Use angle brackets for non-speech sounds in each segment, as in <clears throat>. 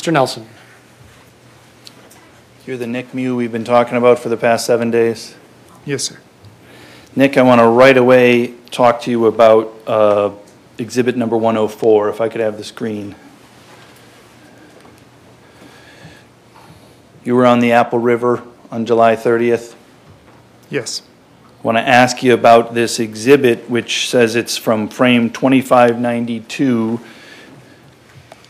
Mr. Nelson. You're the Nick Miu we've been talking about for the past seven days. Yes, sir. Nick, I want to right away talk to you about uh, exhibit number 104, if I could have the screen. You were on the Apple River on July 30th. Yes. I want to ask you about this exhibit, which says it's from frame 2592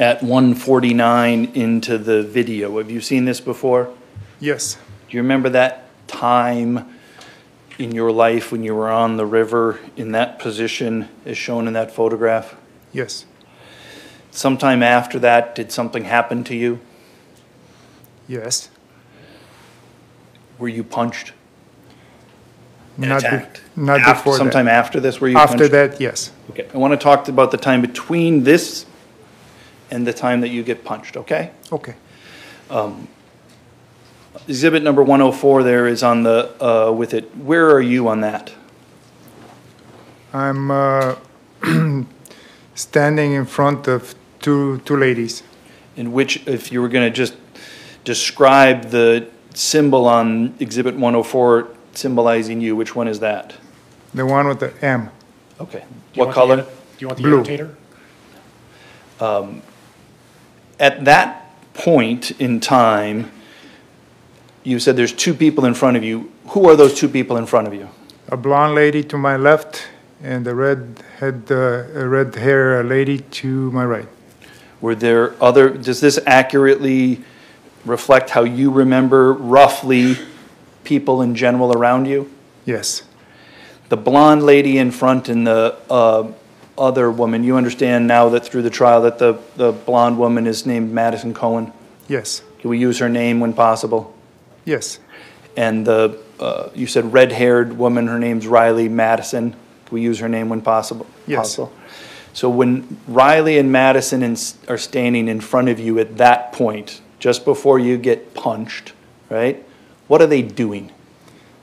at 149 into the video. Have you seen this before? Yes. Do you remember that time in your life when you were on the river in that position as shown in that photograph? Yes. Sometime after that, did something happen to you? Yes. Were you punched? Not, be- not Af- before Sometime that. after this, were you After punched? that, yes. Okay, I want to talk about the time between this and the time that you get punched, okay? Okay. Exhibit number 104 there is on the, uh, with it. Where are you on that? I'm uh, <clears throat> standing in front of two two ladies. In which, if you were going to just describe the symbol on Exhibit 104 symbolizing you, which one is that? The one with the M. Okay. Do you What want the color? anno- Do you want the Blue. annotator? At that point in time, you said there's two people in front of you. Who are those two people in front of you? A blonde lady to my left and a red head, uh, a red hair lady to my right. Were there other, does this accurately reflect how you remember roughly people in general around you? Yes. The blonde lady in front and the uh, other woman, you understand now that through the trial that the, the blonde woman is named Madison Cohen? Yes. Can we use her name when possible? Yes. And the, uh, you said red-haired woman, her name's Riley Madison. Can we use her name when possible? Yes. Possible? So when Riley and Madison in- are standing in front of you at that point, just before you get punched, right? What are they doing?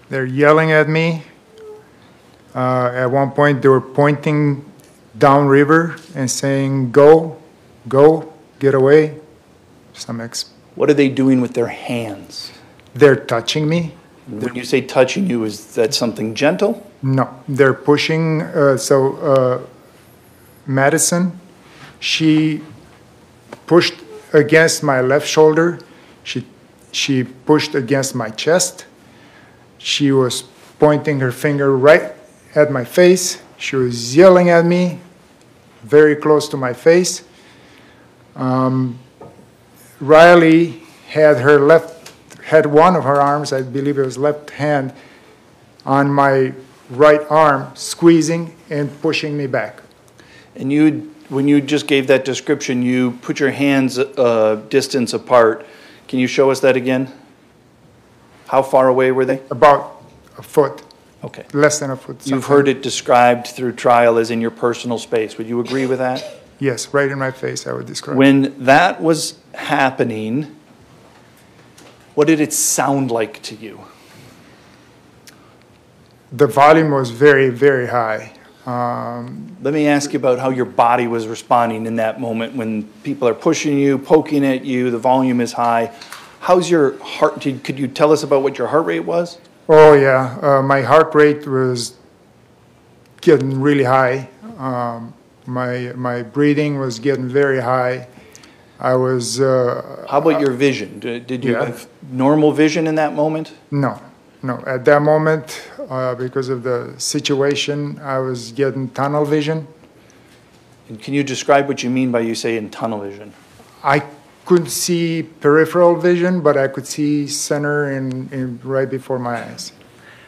They're yelling at me. Uh, at one point, they were pointing downriver and saying, "Go, go, get away." Some ex. What are they doing with their hands? They're touching me. When you say touching you, is that something gentle? No, they're pushing. Uh, so, uh, Madison, she pushed against my left shoulder. She, she pushed against my chest. She was pointing her finger right at my face. She was yelling at me, very close to my face. Um, Riley had her left, had one of her arms, I believe it was left hand, on my right arm, squeezing and pushing me back. And you, when you just gave that description, you put your hands uh, distance apart. Can you show us that again? How far away were they? About a foot, Okay. less than a foot. You've heard it described through trial as in your personal space. Would you agree with that? Yes, right in my face, I would describe. it. When that was happening, what did it sound like to you? The volume was very, very high. Um, Let me ask you about how your body was responding in that moment when people are pushing you, poking at you, the volume is high. How's your heart? did- Could you tell us about what your heart rate was? Oh, yeah, uh, my heart rate was getting really high. Um, my, my breathing was getting very high. I was, uh, How about your vision? Did did you Yeah. have normal vision in that moment? no, no. At that moment, uh, because of the situation, I was getting tunnel vision. And can you describe what you mean by you say in tunnel vision? I couldn't see peripheral vision, but I could see center and, and right before my eyes.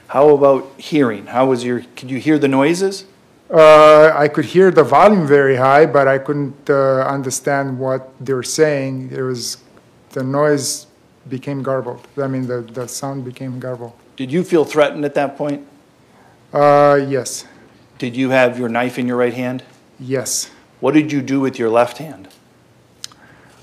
How about hearing? How was your, could you hear the noises? Uh, I could hear the volume very high, but I couldn't uh, understand what they were saying. It was the noise became garbled. I mean, the, the sound became garbled. Did you feel threatened at that point? Uh, yes, Did you have your knife in your right hand? yes. What did you do with your left hand?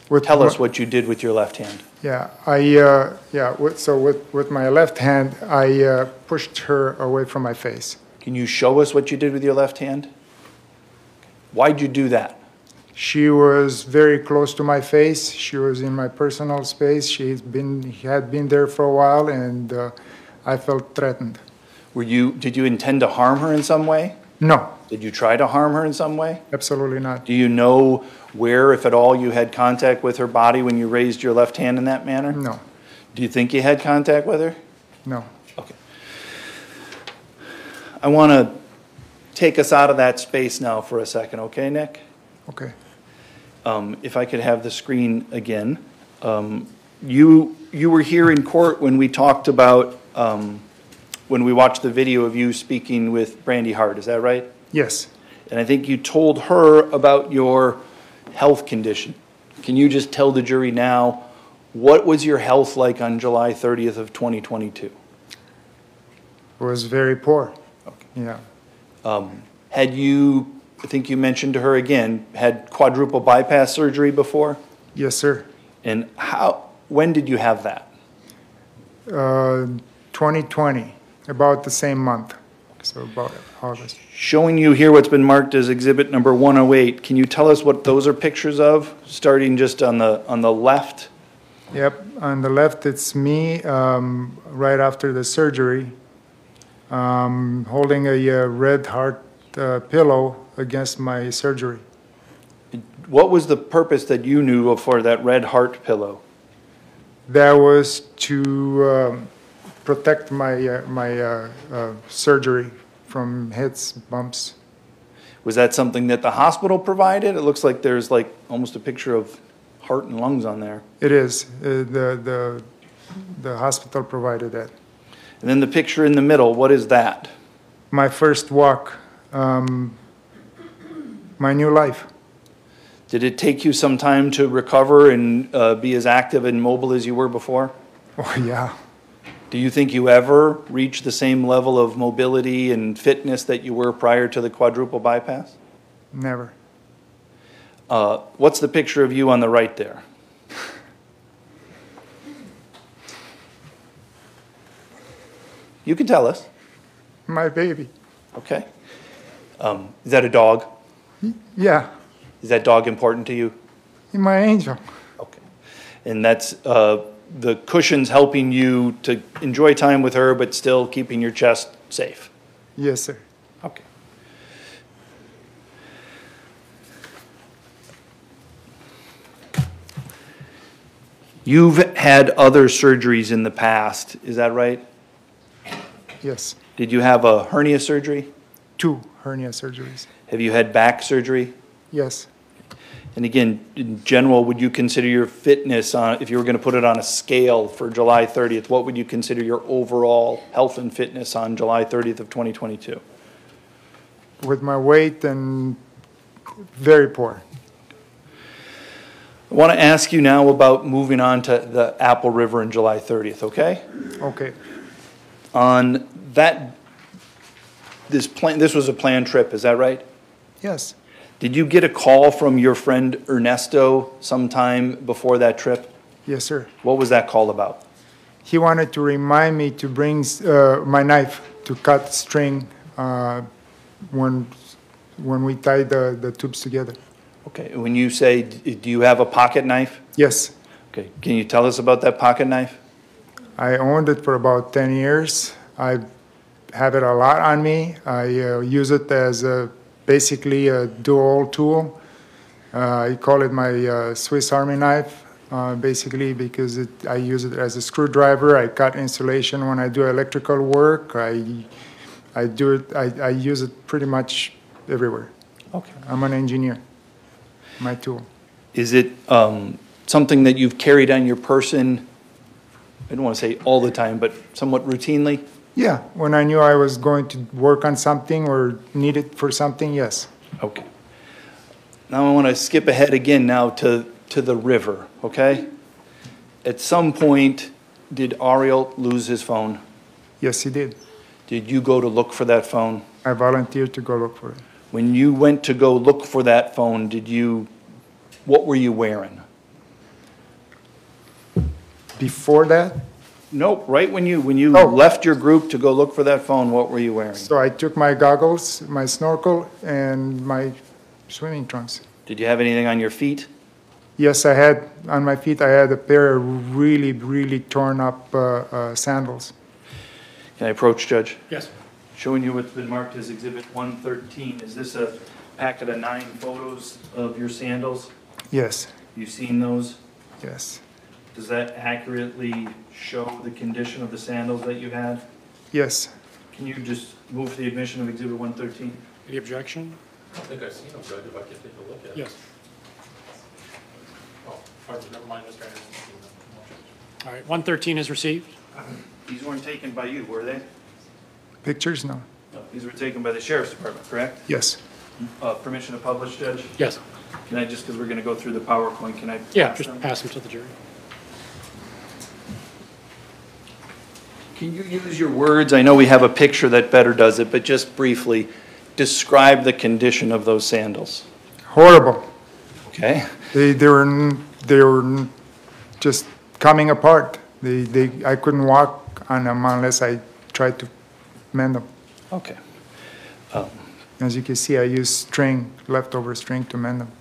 With Tell us what you did with your left hand. Yeah, I uh, yeah. With, so with with my left hand, I uh, pushed her away from my face. Can you show us what you did with your left hand? Why'd you do that? She was very close to my face. She was in my personal space. She's been, had been there for a while, and uh, I felt threatened. Were you, did you intend to harm her in some way? No, Did you try to harm her in some way? absolutely not. Do you know where, if at all, you had contact with her body when you raised your left hand in that manner? No, Do you think you had contact with her? no. Okay. I want to take us out of that space now for a second, okay, Nick? Okay. Um, If I could have the screen again. Um, You, you were here in court when we talked about, um, when we watched the video of you speaking with Brandy Hart, is that right? Yes. And I think you told her about your health condition. Can you just tell the jury now, what was your health like on July 30th of 2022? Was very poor. Yeah. Had you, I think you mentioned to her again, had quadruple bypass surgery before? Yes, sir. And how, when did you have that? Uh, 2020, about the same month. So about August. Showing you here what's been marked as exhibit number 108, can you tell us what those are pictures of? Starting just on the, on the left? Yep, on the left, it's me um, right after the surgery, um, holding a uh, red heart uh, pillow against my surgery. What was the purpose that you knew of for that red heart pillow? That was to um, protect my, uh, my uh, uh, surgery from hits, bumps. Was that something that the hospital provided? It looks like there's like almost a picture of heart and lungs on there. It is, uh, the, the, the hospital provided that. And then the picture in the middle, what is that? My first walk, um, my new life. Did it take you some time to recover and uh, be as active and mobile as you were before? Oh, yeah. Do you think you ever reached the same level of mobility and fitness that you were prior to the quadruple bypass? Never. Uh, What's the picture of you on the right there? You can tell us, My baby. okay? Um, Is that a dog? Yeah, Is that dog important to you? my angel. Okay. And that's, uh, the cushion's helping you to enjoy time with her, but still keeping your chest safe? Yes, sir. Okay. You've had other surgeries in the past, is that right? Yes. Did you have a hernia surgery? Two hernia surgeries. Have you had back surgery? Yes. And again, in general, would you consider your fitness on, if you were going to put it on a scale for July 30th, what would you consider your overall health and fitness on July 30th of 2022? With my weight and very poor. I want to ask you now about moving on to the Apple River in July 30th, okay? Okay. On that, this plan, this was a planned trip, is that right? Yes. Did you get a call from your friend Ernesto sometime before that trip? Yes, sir. What was that call about? He wanted to remind me to bring uh, my knife to cut string uh, when when we tie the, the tubes together. Okay, when you say, do you have a pocket knife? Yes. Okay, can you tell us about that pocket knife? I owned it for about 10 years. I have it a lot on me. I uh, use it as a, basically a dual tool. Uh, I call it my uh, Swiss Army knife, uh, basically because it, I use it as a screwdriver. I cut insulation when I do electrical work. I, I do it. I, I use it pretty much everywhere. Okay. I'm an engineer. My tool. Is it um, something that you've carried on your person, I don't want to say all the time, but somewhat routinely? Yeah, when I knew I was going to work on something or need it for something, yes. Okay. Now I want to skip ahead again now to, to the river, okay? At some point, did Ariel lose his phone? Yes, he did. Did you go to look for that phone? I volunteered to go look for it. When you went to go look for that phone, did you, what were you wearing? Before that, Nope, right when you, when you Oh. left your group to go look for that phone, what were you wearing? so I took my goggles, my snorkel, and my swimming trunks. Did you have anything on your feet? Yes, I had, on my feet, I had a pair of really, really torn up uh, uh, sandals. Can I approach, Judge? Yes. Showing you what's been marked as Exhibit 113. Is this a packet of nine photos of your sandals? Yes, You've seen those? yes, Does that accurately show the condition of the sandals that you had? yes. Can you just move for the admission of Exhibit 113? Any objection? I don't think I've seen them, Judge, if I can take a look at it. Yes. Oh, pardon, never mind, Mr. Anderson. All right, 113 is received. These weren't taken by you, were they? Pictures, no? No, These were taken by the Sheriff's Department, correct? Yes, Uh, Permission to publish, Judge? Yes. Can I, just because we're going to go through the PowerPoint, can I? Yeah, pass just them? pass them to the jury. Can you use your words? I know we have a picture that better does it, but just briefly, describe the condition of those sandals, horrible. okay? They, they were, they were just coming apart. They, they, I couldn't walk on them unless I tried to mend them. Okay. As you can see, I used string, leftover string to mend them.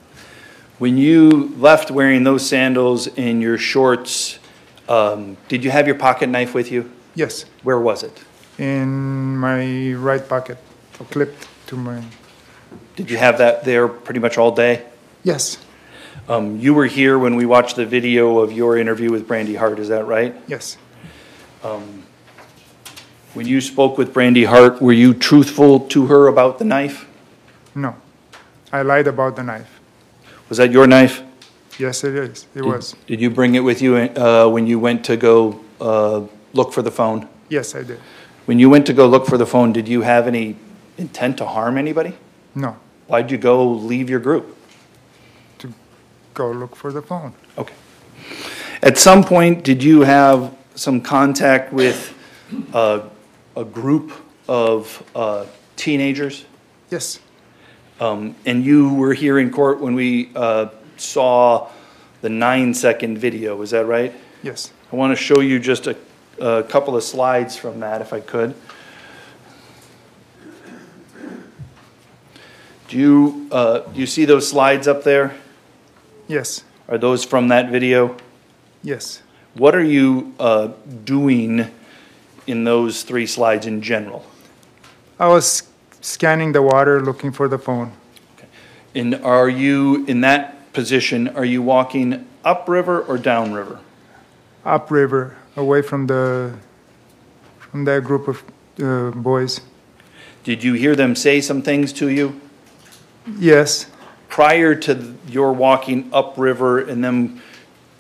When you left wearing those sandals and your shorts, um, did you have your pocket knife with you? Yes, Where was it? in my right pocket, clipped to my, Did you have that there pretty much all day? yes, Um, You were here when we watched the video of your interview with Brandy Hart, is that right? yes, When you spoke with Brandy Hart, were you truthful to her about the knife? no. I lied about the knife. Was that your knife? Yes, it is, it was. Did you bring it with you uh, when you went to go uh, look for the phone? Yes, I did. When you went to go look for the phone, did you have any intent to harm anybody? No, Why'd you go leave your group? to go look for the phone. Okay. At some point, did you have some contact with uh, a group of uh, teenagers? Yes, Um, And you were here in court when we uh, saw the nine-second video, is that right? yes, I want to show you just a, a couple of slides from that, if I could. Do you, uh, you see those slides up there? yes, Are those from that video? yes. What are you uh, doing in those three slides in general? I was scanning the water, looking for the phone. And are you, in that position, are you walking upriver or downriver? upriver, away from the, from that group of uh, boys. Did you hear them say some things to you? Yes, prior to your walking upriver and them,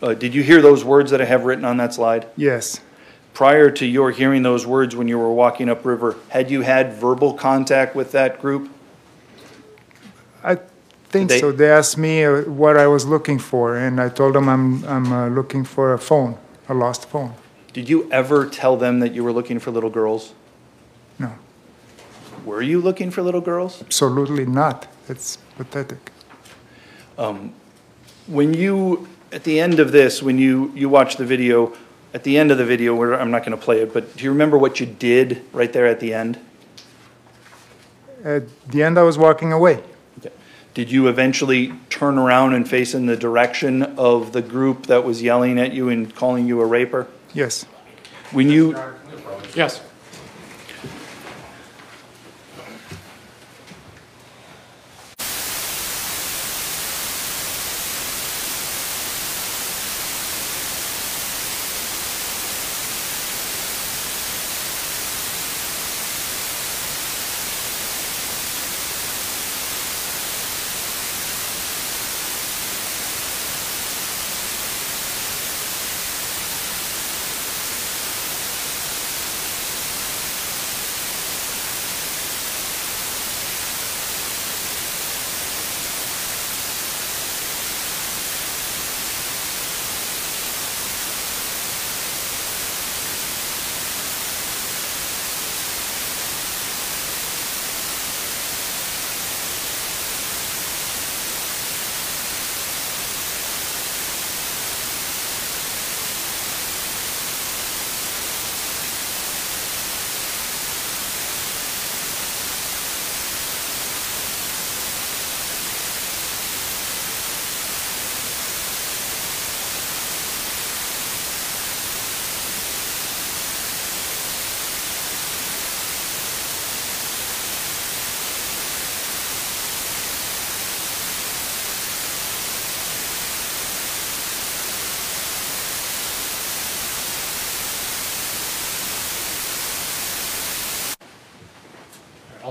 uh, did you hear those words that I have written on that slide? yes, Prior to your hearing those words when you were walking upriver, had you had verbal contact with that group? I think They- so. They asked me uh, what I was looking for, and I told them I'm, I'm uh, looking for a phone, a lost phone. Did you ever tell them that you were looking for little girls? No, Were you looking for little girls? absolutely not. It's pathetic. Um, when you, at the end of this, when you, you watch the video, at the end of the video, where I'm not gonna play it, but do you remember what you did right there at the end? At the end, I was walking away. Okay. Did you eventually turn around and face in the direction of the group that was yelling at you and calling you a raper? Yes, When you, Yes.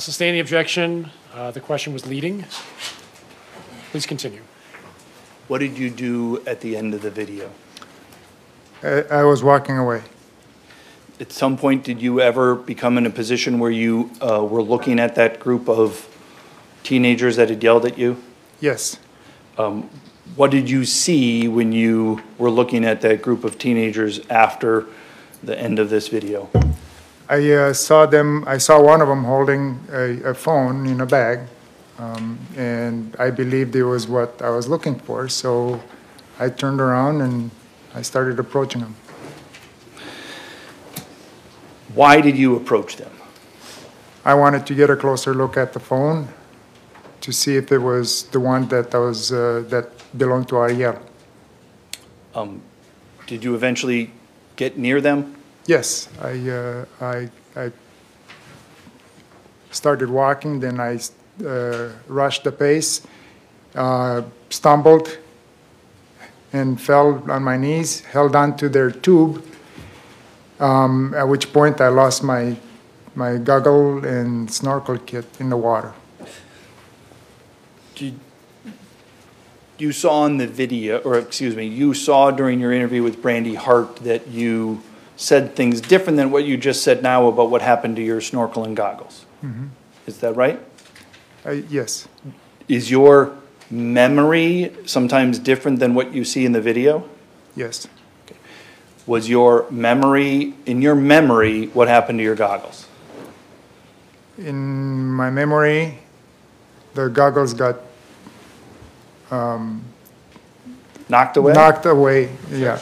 Sustain the objection. Uh, The question was leading. Please continue. What did you do at the end of the video? I, I was walking away. At some point, did you ever become in a position where you uh, were looking at that group of teenagers that had yelled at you? Yes. What did you see when you were looking at that group of teenagers after the end of this video? I uh, saw them, I saw one of them holding a, a phone in a bag, um, and I believed it was what I was looking for, so I turned around and I started approaching them. Why did you approach them? I wanted to get a closer look at the phone to see if it was the one that was, uh, that belonged to Ariel. Did you eventually get near them? Yes, I, uh, I, I started walking, then I uh, rushed the pace, uh, stumbled, and fell on my knees, held on to their tube, um, at which point I lost my, my goggle and snorkel kit in the water. Did, you saw in the video, or excuse me, you saw during your interview with Brandy Hart that you said things different than what you just said now about what happened to your snorkel and goggles. Is that right? Uh, Yes, Is your memory sometimes different than what you see in the video? yes, Was your memory, in your memory, what happened to your goggles? in my memory, the goggles got Knocked away? knocked away, yeah.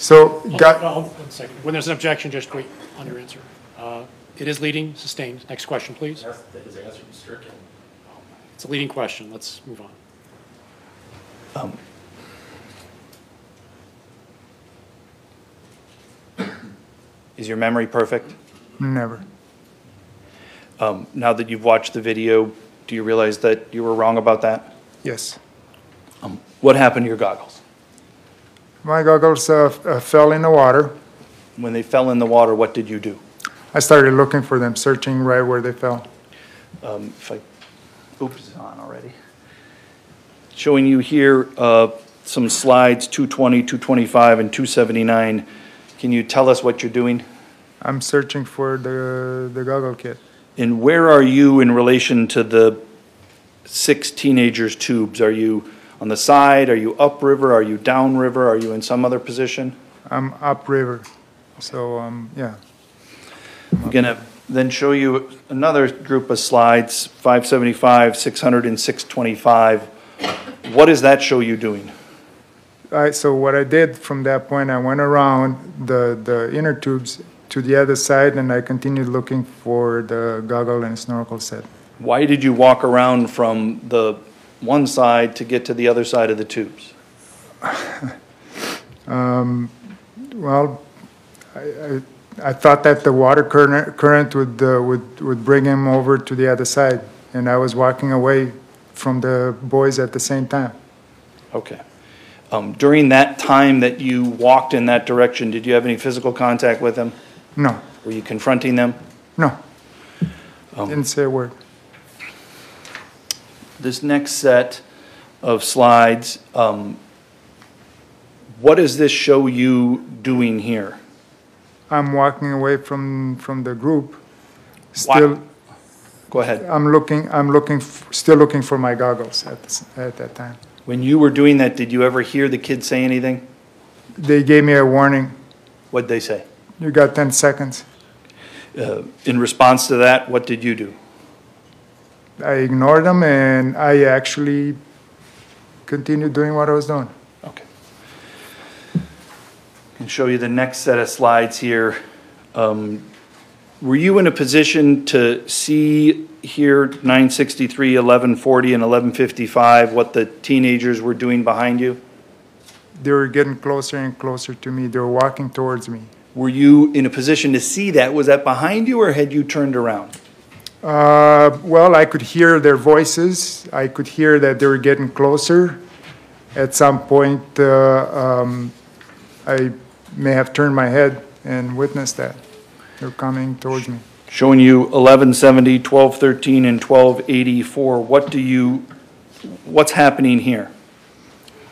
Section leading, So, Hold- got, hold- One second. When there's an objection, just wait on your answer. Uh, It is leading, sustained. Next question, please. that's, his answer was stricken. It's a leading question. Let's move on. Is your memory perfect? never. Um, now that you've watched the video, do you realize that you were wrong about that? Yes. Um, what happened to your goggles? My goggles uh, f- uh, fell in the water. When they fell in the water, what did you do? I started looking for them, searching right where they fell. Um, if I, oops, it's on already. Showing you here, uh, some slides, 220, 225, and 279. Can you tell us what you're doing? I'm searching for the, the goggle kit. And where are you in relation to the six teenagers' tubes? Are you on the side? Are you upriver? Are you downriver? Are you in some other position? I'm upriver. So, um, yeah. I'm gonna then show you another group of slides, 575, 600, and 625. What does that show you doing? I, so what I did from that point, I went around the, the inner tubes to the other side and I continued looking for the goggle and snorkel set. Why did you walk around from the one side to get to the other side of the tubes? <laughs> Well, I, I, I thought that the water current, current would, uh, would, would bring him over to the other side. And I was walking away from the boys at the same time. Okay. Um, During that time that you walked in that direction, did you have any physical contact with them? No, Were you confronting them? no. Didn't say a word. This next set of slides, um, what does this show you doing here? I'm walking away from, from the group. Why- Still, Go ahead. I'm looking, I'm looking, still looking for my goggles at, this- at that time. When you were doing that, did you ever hear the kids say anything? They gave me a warning. What'd they say? You got 10 seconds. Uh, In response to that, what did you do? I ignored them and I actually continued doing what I was doing. Okay. Can show you the next set of slides here. Um, Were you in a position to see here 963, 1140, and 1155, what the teenagers were doing behind you? They were getting closer and closer to me. They were walking towards me. Were you in a position to see that? Was that behind you, or had you turned around? Uh, well, I could hear their voices. I could hear that they were getting closer. At some point, uh, um, I may have turned my head and witnessed that. They're coming towards me. Showing you 1170, 1213, and 1284. What do you, what's happening here?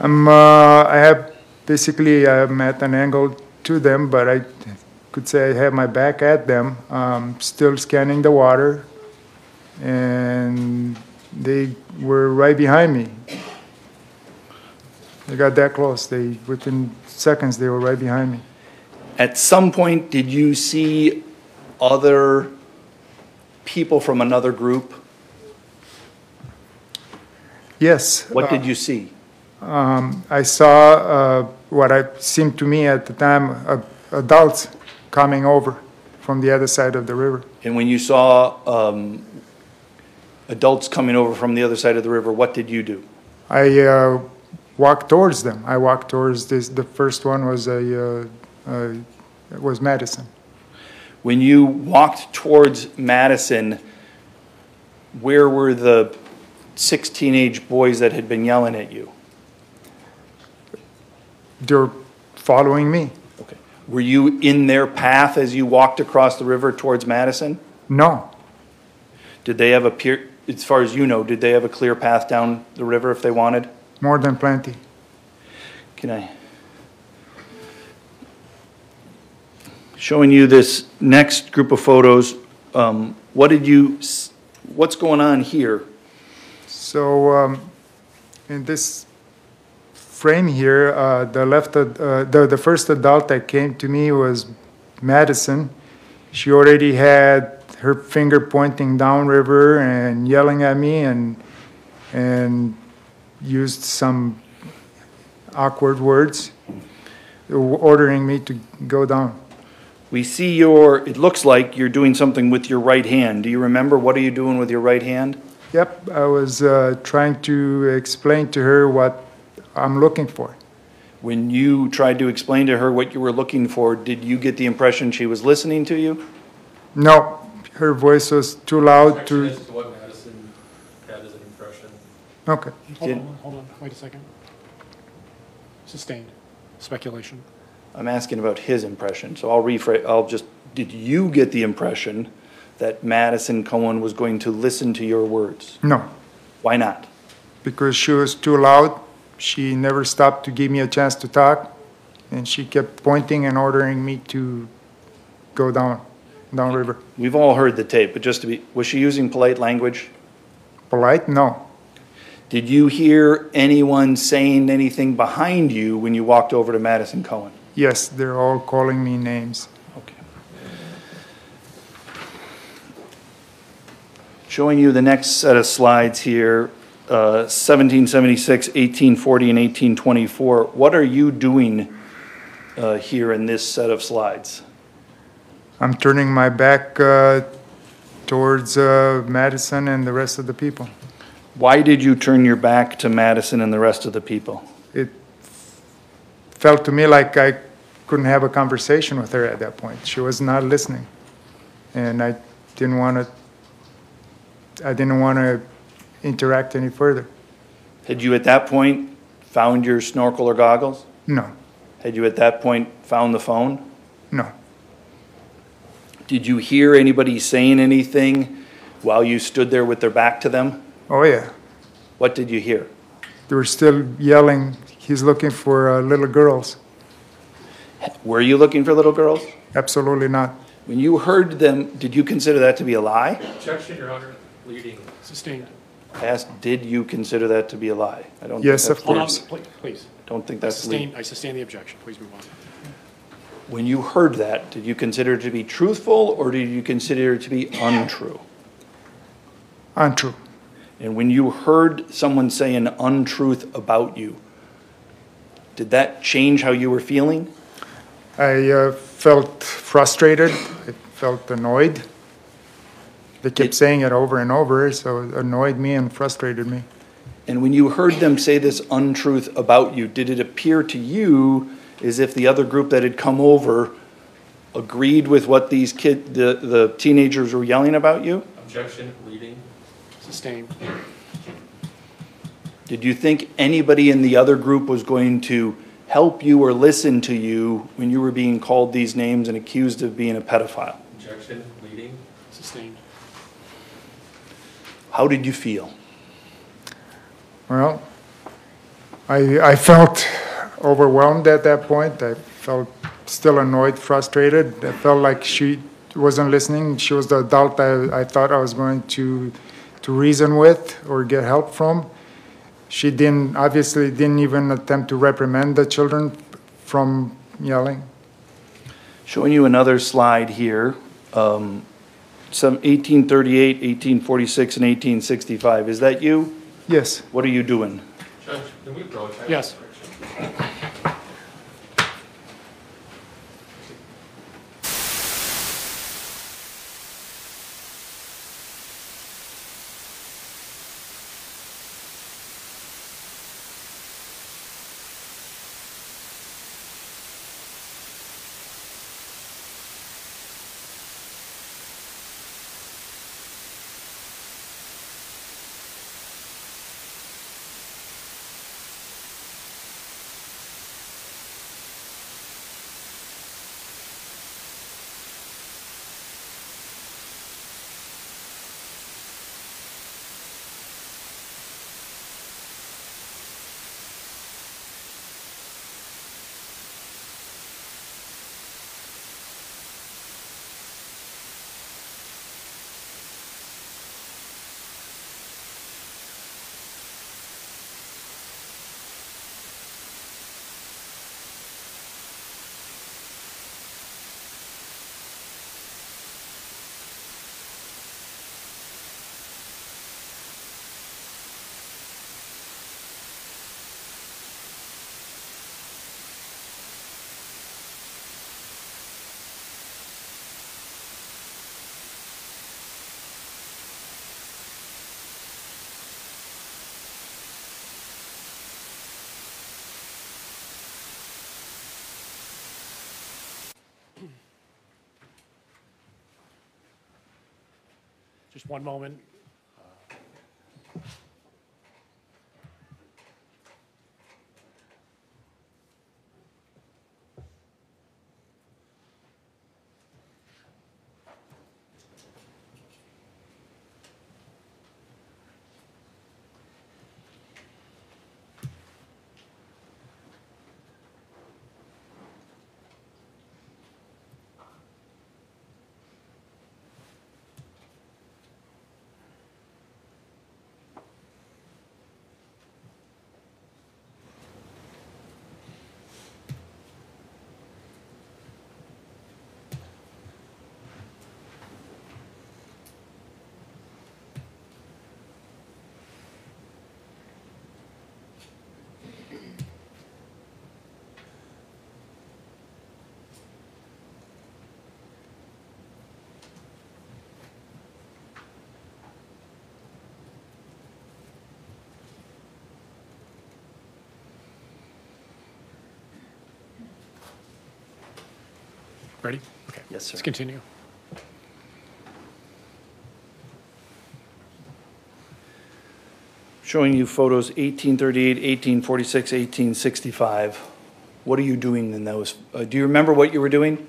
I'm, uh, I have, basically, I'm at an angle to them, but I could say I have my back at them. Um, still scanning the water, and they were right behind me. They got that close. They, within seconds, they were right behind me. At some point, did you see other people from another group? Yes. What uh, did you see? Um, I saw uh, what I seemed to me at the time uh, adults coming over from the other side of the river. And when you saw um, adults coming over from the other side of the river, what did you do? I uh, walked towards them. I walked towards this. The first one was a uh, uh, was Madison. When you walked towards Madison, where were the six teenage boys that had been yelling at you? They're following me. Okay. Were you in their path as you walked across the river towards Madison? No, Did they have a peer, as far as you know, did they have a clear path down the river if they wanted? more than plenty. Can I? Showing you this next group of photos, um, what did you, what's going on here? So um, in this frame here, uh, the left, uh, the the first adult that came to me was Madison. She already had her finger pointing downriver and yelling at me and and used some awkward words, ordering me to go down. We see your, it looks like you're doing something with your right hand. Do you remember, what are you doing with your right hand? Yep, I was uh, trying to explain to her what I'm looking for. When you tried to explain to her what you were looking for, did you get the impression she was listening to you? No, her voice was too loud to. as to what Madison had as an impression. Okay. Hold on, hold on, wait a second. Sustained, speculation. I'm asking about his impression, so I'll rephrase, I'll just, did you get the impression that Madison Cohen was going to listen to your words? No, Why not? because she was too loud. She never stopped to give me a chance to talk, and she kept pointing and ordering me to go down, downriver. We've all heard the tape, but just to be, was she using polite language? Polite? No. Did you hear anyone saying anything behind you when you walked over to Madison Cohen? Yes, they're all calling me names. Okay. Showing you the next set of slides here, uh, 1776, 1840, and 1824. What are you doing uh, here in this set of slides? I'm turning my back uh, towards uh, Madison and the rest of the people. Why did you turn your back to Madison and the rest of the people? It felt to me like I couldn't have a conversation with her at that point. She was not listening, and I didn't want to. I didn't want to interact any further. Had you at that point found your snorkel or goggles? No, Had you at that point found the phone? no, Did you hear anybody saying anything while you stood there with their back to them? oh yeah. What did you hear? They were still yelling. He's looking for uh, little girls. Were you looking for little girls? Absolutely not. When you heard them, did you consider that to be a lie? Objection, Your Honor, leading. Sustained. I asked, did you consider that to be a lie? I don't. think Yes, that's of Hold on, course. pl- please. Don't think I that's sustain. I sustain the objection. Please move on. When you heard that, did you consider it to be truthful or did you consider it to be untrue? Untrue. And when you heard someone say an untruth about you, did that change how you were feeling? I uh, felt frustrated. I felt annoyed. They kept It- saying it over and over, so it annoyed me and frustrated me. And when you heard them say this untruth about you, did it appear to you as if the other group that had come over agreed with what these kid, the, the teenagers were yelling about you? Objection, leading. Sustained. Did you think anybody in the other group was going to help you or listen to you when you were being called these names and accused of being a pedophile? Objection, leading. sustained. How did you feel? Well, I, I felt overwhelmed at that point. I felt still annoyed, frustrated. I felt like she wasn't listening. She was the adult I, I thought I was going to, to reason with or get help from. She didn't, obviously didn't even attempt to reprimand the children from yelling. Showing you another slide here, um, some 1838, 1846, and 1865. Is that you? Yes, What are you doing? Judge, can we rotate? Yes. Just <laughs> one moment. Ready? Okay. Yes, sir. Let's continue. Showing you photos 1838, 1846, 1865. What are you doing in those? Uh, Do you remember what you were doing?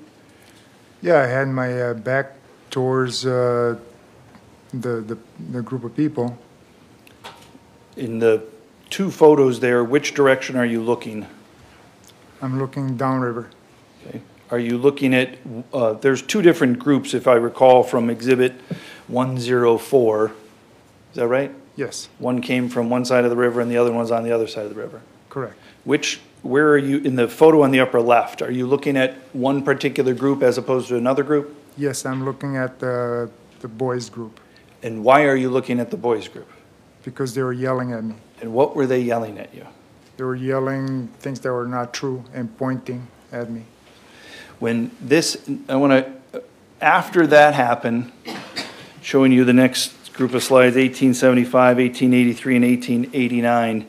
yeah, I had my uh, back towards uh, the, the, the group of people. In the two photos there, which direction are you looking? I'm looking downriver. Okay. Are you looking at, uh, there's two different groups, if I recall, from Exhibit 104. Is that right? Yes, One came from one side of the river and the other one's on the other side of the river. correct. Which, where are you, in the photo on the upper left, are you looking at one particular group as opposed to another group? Yes, I'm looking at the, the boys group And why are you looking at the boys group? because they were yelling at me. And what were they yelling at you? They were yelling things that were not true and pointing at me. When this, I want to, after that happened, showing you the next group of slides, 1875, 1883, and 1889,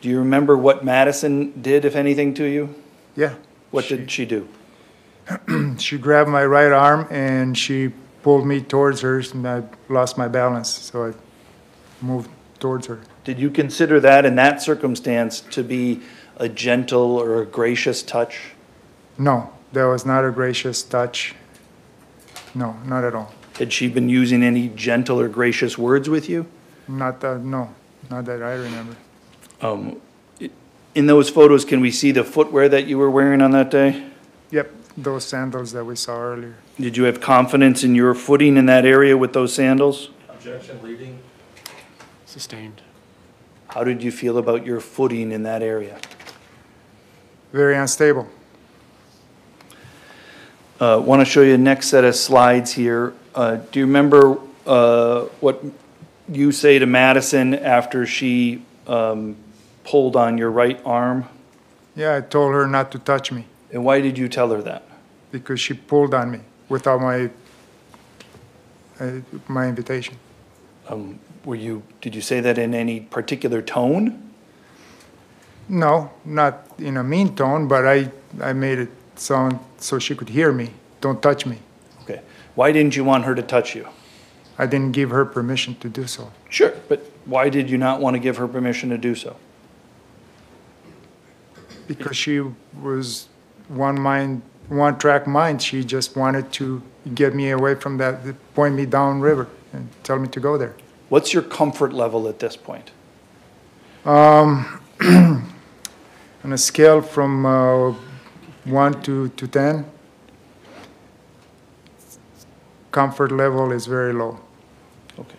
do you remember what Madison did, if anything, to you? Yeah. What did she do? <clears throat> She grabbed my right arm and she pulled me towards her and I lost my balance. So I moved towards her. Did you consider that in that circumstance to be a gentle or a gracious touch? No, that was not a gracious touch. No, not at all. Had she been using any gentle or gracious words with you? Not that, no, not that I remember. Um, i- In those photos, can we see the footwear that you were wearing on that day? Yep, those sandals that we saw earlier. Did you have confidence in your footing in that area with those sandals? Objection, leading. Sustained. How did you feel about your footing in that area? Very unstable. Uh, Want to show you the next set of slides here. Uh, Do you remember uh, what you say to Madison after she um, pulled on your right arm? Yeah, I told her not to touch me And why did you tell her that? because she pulled on me without my, uh, my invitation. Um, Were you, did you say that in any particular tone? No, not in a mean tone, but I, I made it sound so she could hear me. Don't touch me. Okay. Why didn't you want her to touch you? I didn't give her permission to do so Sure. But why did you not want to give her permission to do so? because she was one mind, one track mind. She just wanted to get me away from that, point me downriver and tell me to go there. What's your comfort level at this point? Um, <clears throat> On a scale from uh, 1 to, to 10, comfort level is very low. Okay.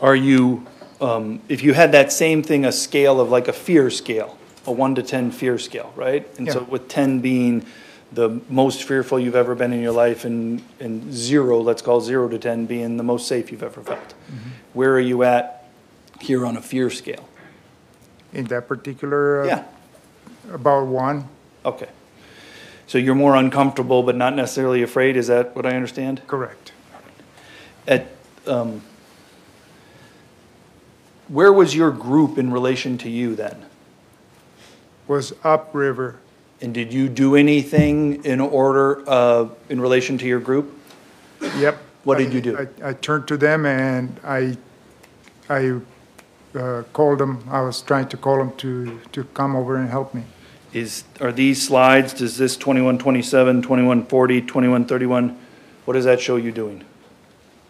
Are you, um, if you had that same thing, a scale of like a fear scale, a one to 10 fear scale, right? And so with 10 being the most fearful you've ever been in your life and, and zero, let's call zero to 10 being the most safe you've ever felt. Where are you at here on a fear scale? In that particular, uh, Yeah, about 1, okay. So you're more uncomfortable but not necessarily afraid, is that what I understand? correct. At, um, where was your group in relation to you then? Was upriver. And did you do anything in order, uh, in relation to your group? Yep. What did you do? I, I turned to them and I, I uh, called them, I was trying to call them to, to come over and help me. Is, are these slides, does this 2127, 2140, 2131, what does that show you doing?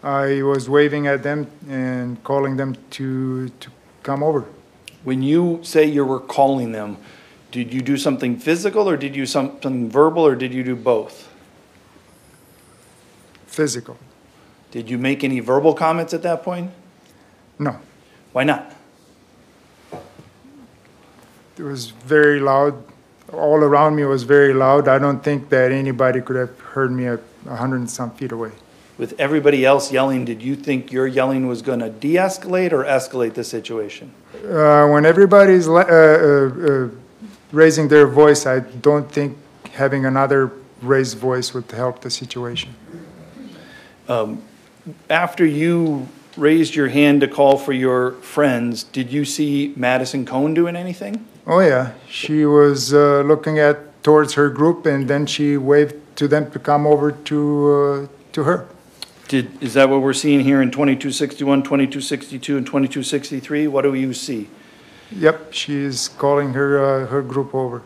I was waving at them and calling them to, to come over. When you say you were calling them, did you do something physical or did you something verbal or did you do both? Physical. Did you make any verbal comments at that point? No, Why not? it was very loud. All around me was very loud. I don't think that anybody could have heard me a a hundred and some feet away. With everybody else yelling, did you think your yelling was going to de-escalate or escalate the situation? Uh, when everybody's le- uh, uh, uh, raising their voice, I don't think having another raised voice would help the situation. After you raised your hand to call for your friends, did you see Madison Cohn doing anything? Oh yeah, she was uh, looking at towards her group, and then she waved to them to come over to uh, to her. Did, is that what we're seeing here in 2261, 2262, and 2263? What do you see? Yep, she's calling her uh, her group over.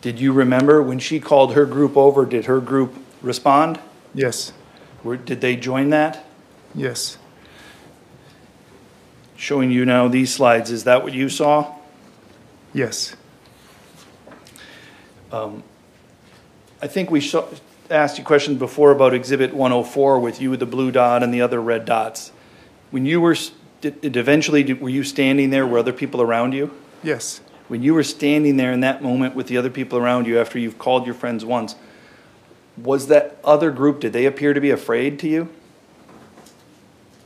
Did you remember when she called her group over, did her group respond? Yes, Were, did they join that? yes, Showing you now these slides, is that what you saw? yes. Um, I think we asked you questions before about Exhibit 104 with you with the blue dot and the other red dots. When you were, did did eventually, did- were you standing there, were other people around you? Yes, When you were standing there in that moment with the other people around you after you've called your friends once, was that other group, did they appear to be afraid to you?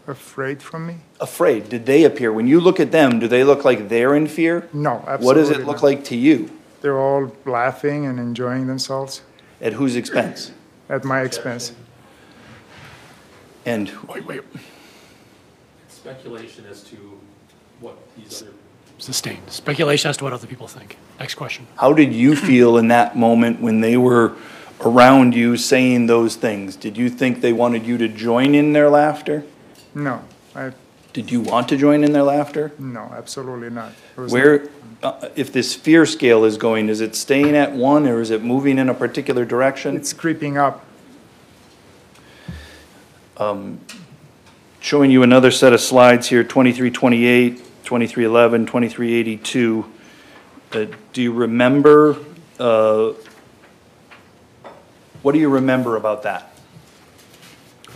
Afraid from me? Afraid, did they appear? When you look at them, do they look like they're in fear? No, absolutely. What does it look not. like to you? They're all laughing and enjoying themselves At whose expense? at my expense. And Wait, wait, Speculation as to what these other, sustained. Speculation as to what other people think. Next question. How did you feel in that moment when they were around you saying those things? Did you think they wanted you to join in their laughter? No, I Did you want to join in their laughter? no, absolutely not. It was Where, uh, if this fear scale is going, is it staying at one or is it moving in a particular direction? It's creeping up. Um, Showing you another set of slides here, 2328, 2311, 2382. Uh, Do you remember, uh, what do you remember about that?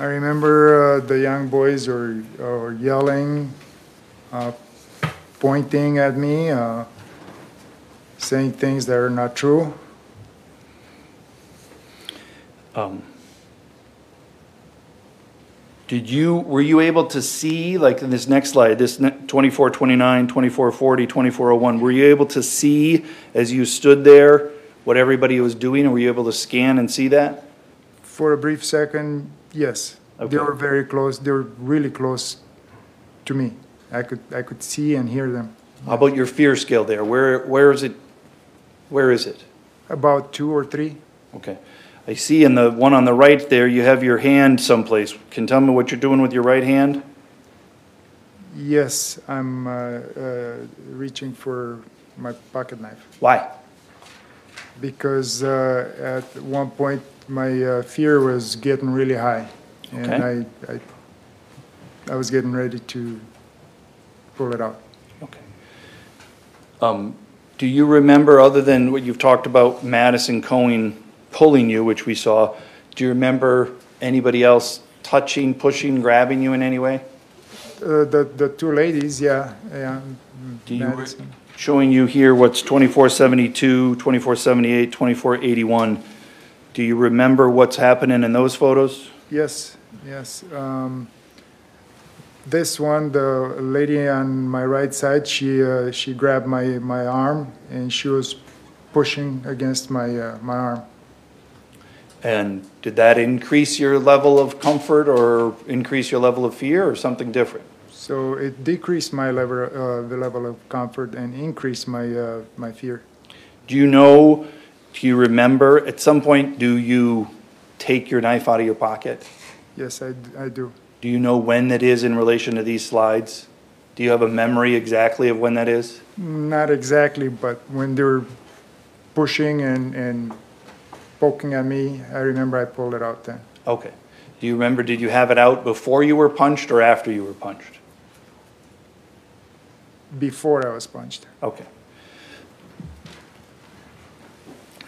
I remember uh, the young boys are, are yelling, uh, pointing at me, uh, saying things that are not true. Um, Did you, were you able to see, like in this next slide, this ne- 2429, 2440, 2401, were you able to see as you stood there what everybody was doing, and were you able to scan and see that? For a brief second, yes. They were very close. They were really close to me. I could, I could see and hear them. How about your fear scale there? Where, where is it? Where is it? About two or three. Okay. I see in the one on the right there, you have your hand someplace. Can you tell me what you're doing with your right hand? Yes, I'm uh, uh, reaching for my pocket knife Why? because uh, at one point my uh, fear was getting really high, and Okay. I, I, I was getting ready to pull it out. Okay. Um, do you remember, other than what you've talked about Madison Cohen pulling you, which we saw, do you remember anybody else touching, pushing, grabbing you in any way? Uh, the the two ladies, yeah, yeah. Do you, Madison. showing you here what's 2472, 2478, 2481. Do you remember what's happening in those photos? Yes, yes. Um, this one, the lady on my right side, she uh, she grabbed my, my arm and she was pushing against my uh, my arm. And did that increase your level of comfort or increase your level of fear or something different? So it decreased my level uh, the level of comfort and increased my uh, my fear. Do you know, do you remember, at some point, do you take your knife out of your pocket? Yes, I, I do. Do you know when that is in relation to these slides? Do you have a memory exactly of when that is? Not exactly, but when they were pushing and, and poking at me, I remember I pulled it out then. Okay. Do you remember, did you have it out before you were punched or after you were punched? Before I was punched. Okay.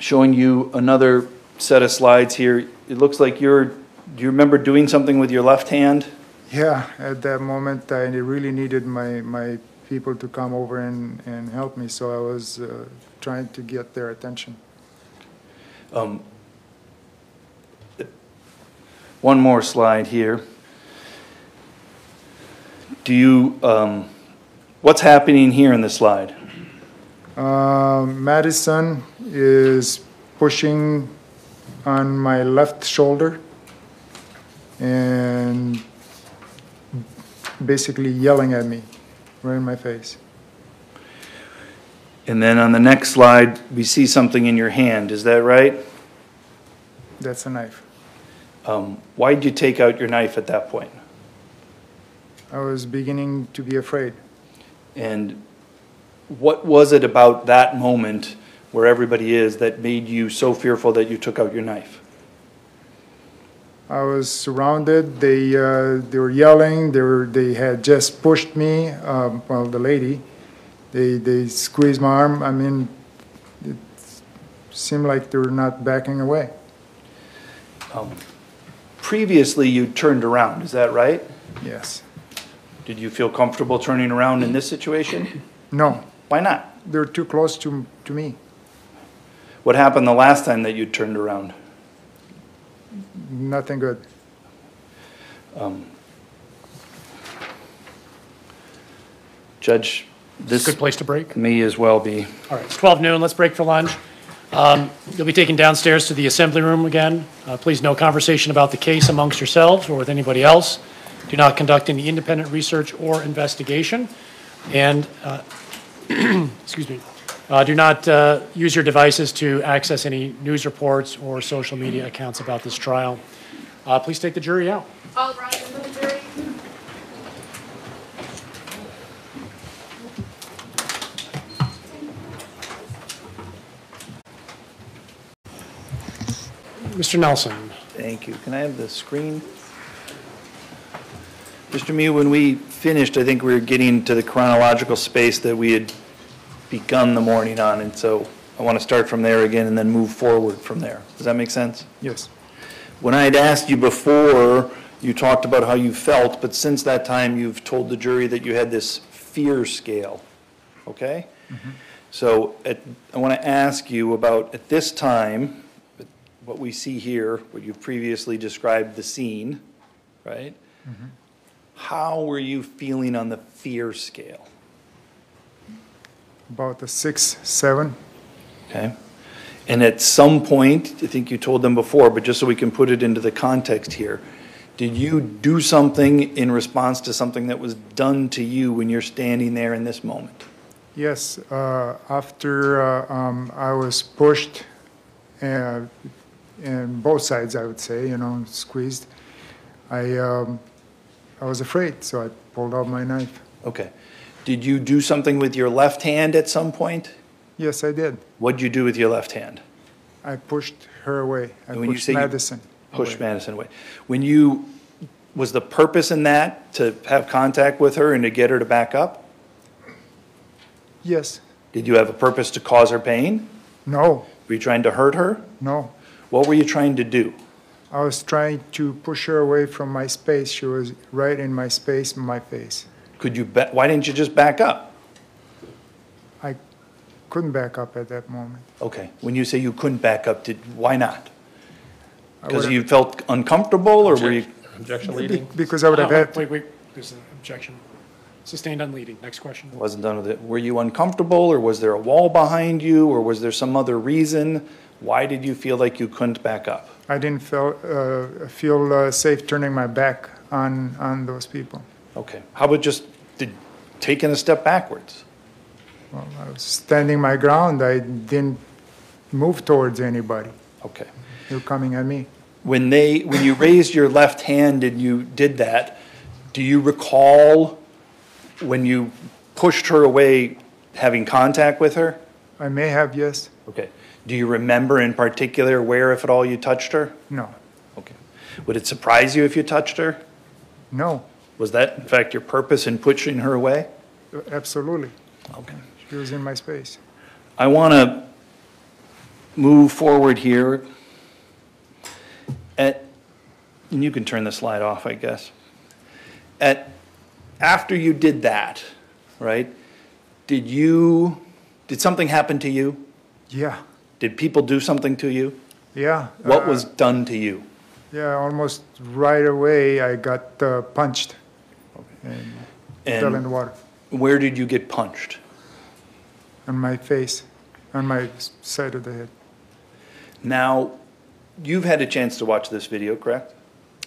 Showing you another set of slides here. It looks like you're, do you remember doing something with your left hand? Yeah, at that moment, I really needed my, my people to come over and, and help me, so I was uh, trying to get their attention. Um, One more slide here. Do you, um, what's happening here in this slide? Um, Madison is pushing on my left shoulder and basically yelling at me right in my face. And then on the next slide, we see something in your hand, is that right? That's a knife. Um, Why'd you take out your knife at that point? I was beginning to be afraid. And what was it about that moment where everybody is that made you so fearful that you took out your knife? I was surrounded. They uh, they were yelling. They were they had just pushed me. Um, well, the lady, they they squeezed my arm. I mean, it seemed like they were not backing away. Um, Previously, you turned around, is that right? Yes. Did you feel comfortable turning around in this situation? No, Why not? They're too close to to me. What happened the last time that you turned around? Nothing good. Um, Judge, this Good place to break. may as well be, All right, it's 12 noon, let's break for lunch. Um, You'll be taken downstairs to the assembly room again. Uh, Please, no conversation about the case amongst yourselves or with anybody else. Do not conduct any independent research or investigation. And, uh, <clears throat> excuse me, uh, do not uh, use your devices to access any news reports or social media accounts about this trial. Uh, Please take the jury out. All rise for the jury. Mr. Nelson, thank you. Can I have the screen? Mr. Miu, when we finished, I think we were getting to the chronological space that we had begun the morning on, and so I want to start from there again and then move forward from there. Does that make sense? Yes. When I had asked you before, you talked about how you felt, but since that time, you've told the jury that you had this fear scale, okay? Mm-hmm. So at- I want to ask you about, at this time, what we see here, what you've previously described the scene, right? Mm-hmm. How were you feeling on the fear scale? About the six, seven. Okay? And at some point, I think you told them before, but just so we can put it into the context here, did you do something in response to something that was done to you when you're standing there in this moment? Yes, uh, after uh, um, I was pushed, uh, and both sides, I would say, you know, squeezed, I, um, I was afraid, so I pulled out my knife. Okay. Did you do something with your left hand at some point? Yes, I did. What did you do with your left hand? I pushed her away. I And when you pushed say you Madison. Push away. Madison away. When you, was the purpose in that to have contact with her and to get her to back up? Yes. Did you have a purpose to cause her pain? No, Were you trying to hurt her? no. What were you trying to do? I was trying to push her away from my space. She was right in my space, my face. Could you, ba- why didn't you just back up? I couldn't back up at that moment. Okay, when you say you couldn't back up, did, why not? I Because would've- you felt uncomfortable, or were you, Objection leading? Because I would have had, Wait, wait, there's an objection. Sustained on leading. Next question. wasn't done with it, were you uncomfortable, or was there a wall behind you, or was there some other reason? Why did you feel like you couldn't back up? I didn't feel, uh, feel uh, safe turning my back on, on those people. Okay, how about just did, taking a step backwards? Well, I was standing my ground. I didn't move towards anybody. Okay. Were coming at me. When they, when you raised your left hand and you did that, do you recall when you pushed her away, having contact with her? I may have, yes, Okay. Do you remember in particular where, if at all, you touched her? no, Okay. Would it surprise you if you touched her? no, Was that, in fact, your purpose in pushing her away? Uh, absolutely. Okay. She was in my space. I want to move forward here. At, and you can turn the slide off, I guess. At, after you did that, right, did you, did something happen to you? Yeah, Did people do something to you? yeah. What uh, was done to you? Yeah, almost right away I got uh, punched and fell in the water where did you get punched? on my face, on my side of the head. Now, you've had a chance to watch this video, correct?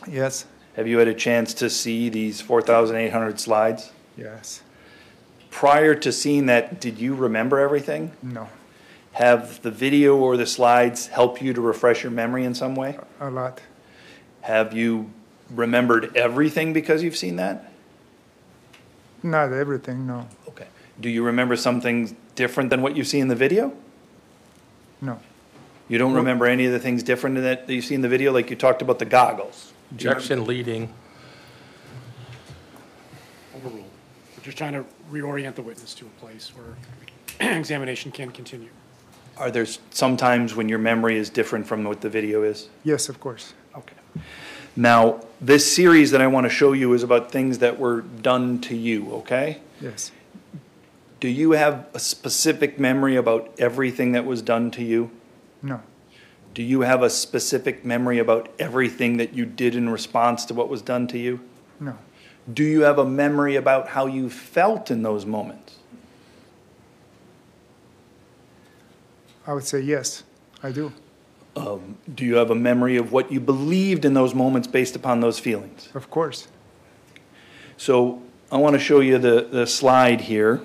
Yes, Have you had a chance to see these 4,800 slides? yes, Prior to seeing that, did you remember everything? no, Have the video or the slides help you to refresh your memory in some way? a lot. Have you remembered everything because you've seen that? Not everything, no, Okay. Do you remember some things different than what you see in the video? no. You don't remember any of the things different in that, that you see in the video, like you talked about the goggles? Do Objection leading. Overruled. We're just trying to reorient the witness to a place where <clears throat> examination can continue. Are there some times when your memory is different from what the video is? Yes, of course. Okay. Now, this series that I want to show you is about things that were done to you, okay? Yes, Do you have a specific memory about everything that was done to you? no, Do you have a specific memory about everything that you did in response to what was done to you? no, Do you have a memory about how you felt in those moments? I would say yes, I do, um, Do you have a memory of what you believed in those moments based upon those feelings? of course. So I want to show you the, the slide here.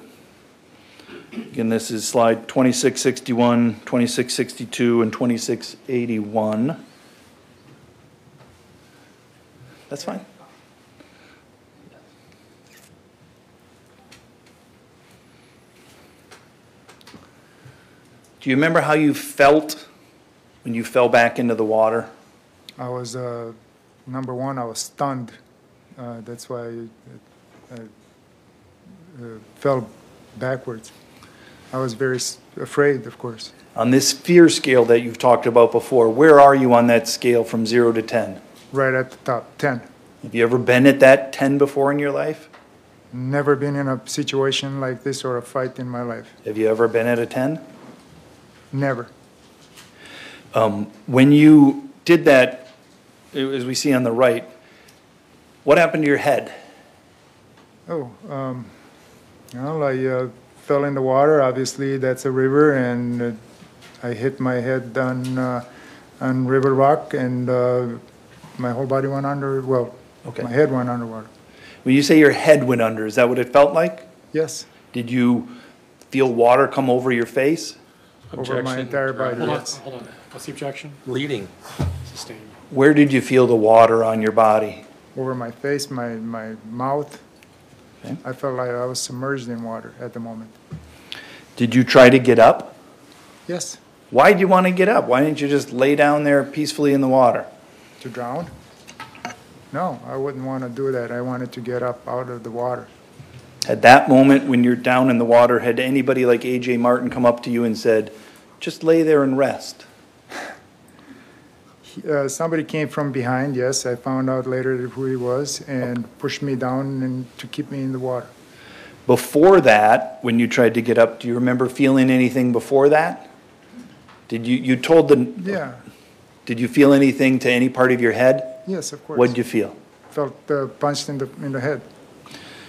Again, this is slide 2661, 2662, and 2681. That's fine. Do you remember how you felt when you fell back into the water? I was, uh, number one, I was stunned. Uh, That's why I I, uh, fell backwards. I was very afraid, of course. On this fear scale that you've talked about before, where are you on that scale from zero to 10? Right at the top, 10. Have you ever been at that 10 before in your life? Never been in a situation like this or a fight in my life. Have you ever been at a 10? Never. When you did that, as we see on the right, what happened to your head? Oh, um, well, I uh, fell in the water. Obviously, that's a river, and uh, I hit my head on uh, on river rock, and uh, my whole body went under. Well, Okay. my head went underwater. When you say your head went under, is that what it felt like? Yes, Did you feel water come over your face? Over my Objection. entire body. Hold on, Yes, hold on. What's the objection? Leading. Sustained. Where did you feel the water on your body? over my face, my my mouth. Okay. I felt like I was submerged in water at the moment. Did you try to get up? Yes, Why did you want to get up? Why didn't you just lay down there peacefully in the water? to drown. No, I wouldn't want to do that. I wanted to get up out of the water. At that moment, when you're down in the water, had anybody like A.J. Martin come up to you and said, just lay there and rest? Uh, somebody came from behind, yes, I found out later who he was, and pushed me down and to keep me in the water. Before that, when you tried to get up, do you remember feeling anything before that? Did you, you told the, Yeah, did you feel anything to any part of your head? yes, of course. What did you feel? Felt uh, punched in the, in the head.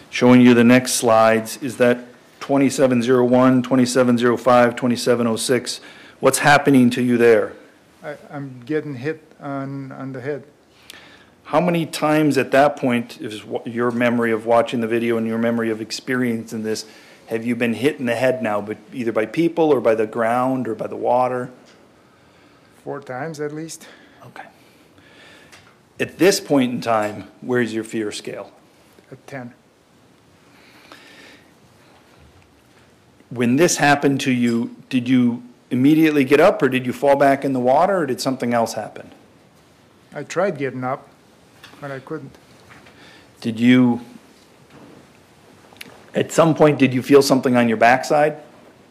Showing you the next slides, is that 2701, 2705, 2706? What's happening to you there? I, I'm getting hit on, on the head. How many times at that point, is your memory of watching the video and your memory of experiencing this, have you been hit in the head now, but either by people or by the ground or by the water? Four times at least. Okay. At this point in time, where's your fear scale? At 10. When this happened to you, did you immediately get up or did you fall back in the water or did something else happen? I tried getting up, but I couldn't. Did you, at some point, did you feel something on your backside?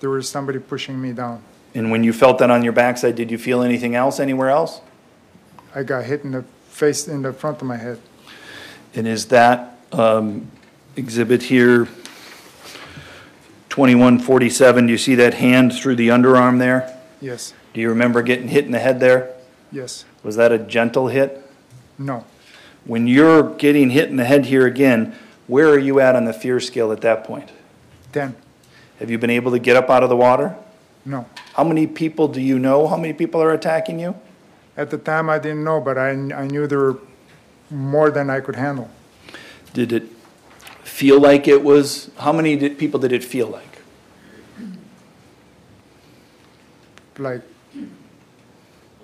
There was somebody pushing me down. And when you felt that on your backside, did you feel anything else anywhere else? I got hit in the face, in the front of my head. And is that um, exhibit here, 2147, do you see that hand through the underarm there? Yes, Do you remember getting hit in the head there? yes, Was that a gentle hit? no. When you're getting hit in the head here again, where are you at on the fear scale at that point? 10. Have you been able to get up out of the water? No. How many people do you know? How many people are attacking you? At the time, I didn't know, but I, I knew there were more than I could handle. Did it feel like it was, how many did, people did it feel like? Like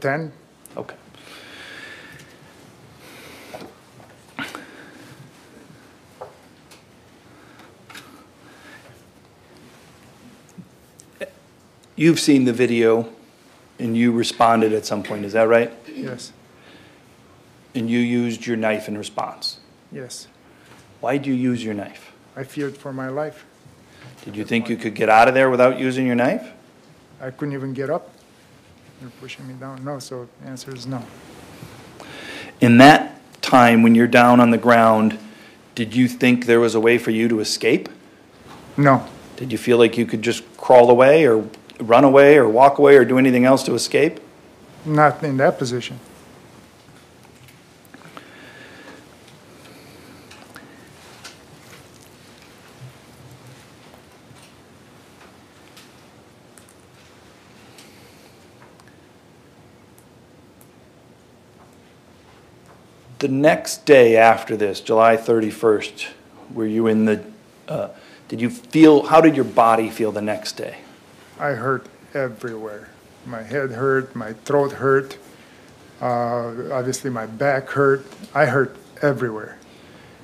10, Okay. You've seen the video and you responded at some point, is that right? yes, And you used your knife in response. yes. Why'd you use your knife? I feared for my life. Did you think you could get out of there without using your knife? I couldn't even get up. They're pushing me down. No, so the answer is no. In that time when you're down on the ground, did you think there was a way for you to escape? No, Did you feel like you could just crawl away or run away or walk away or do anything else to escape? not in that position. The next day after this, July 31st, were you in the, uh, did you feel, how did your body feel the next day? I hurt everywhere. My head hurt, my throat hurt, uh, obviously my back hurt. I hurt everywhere.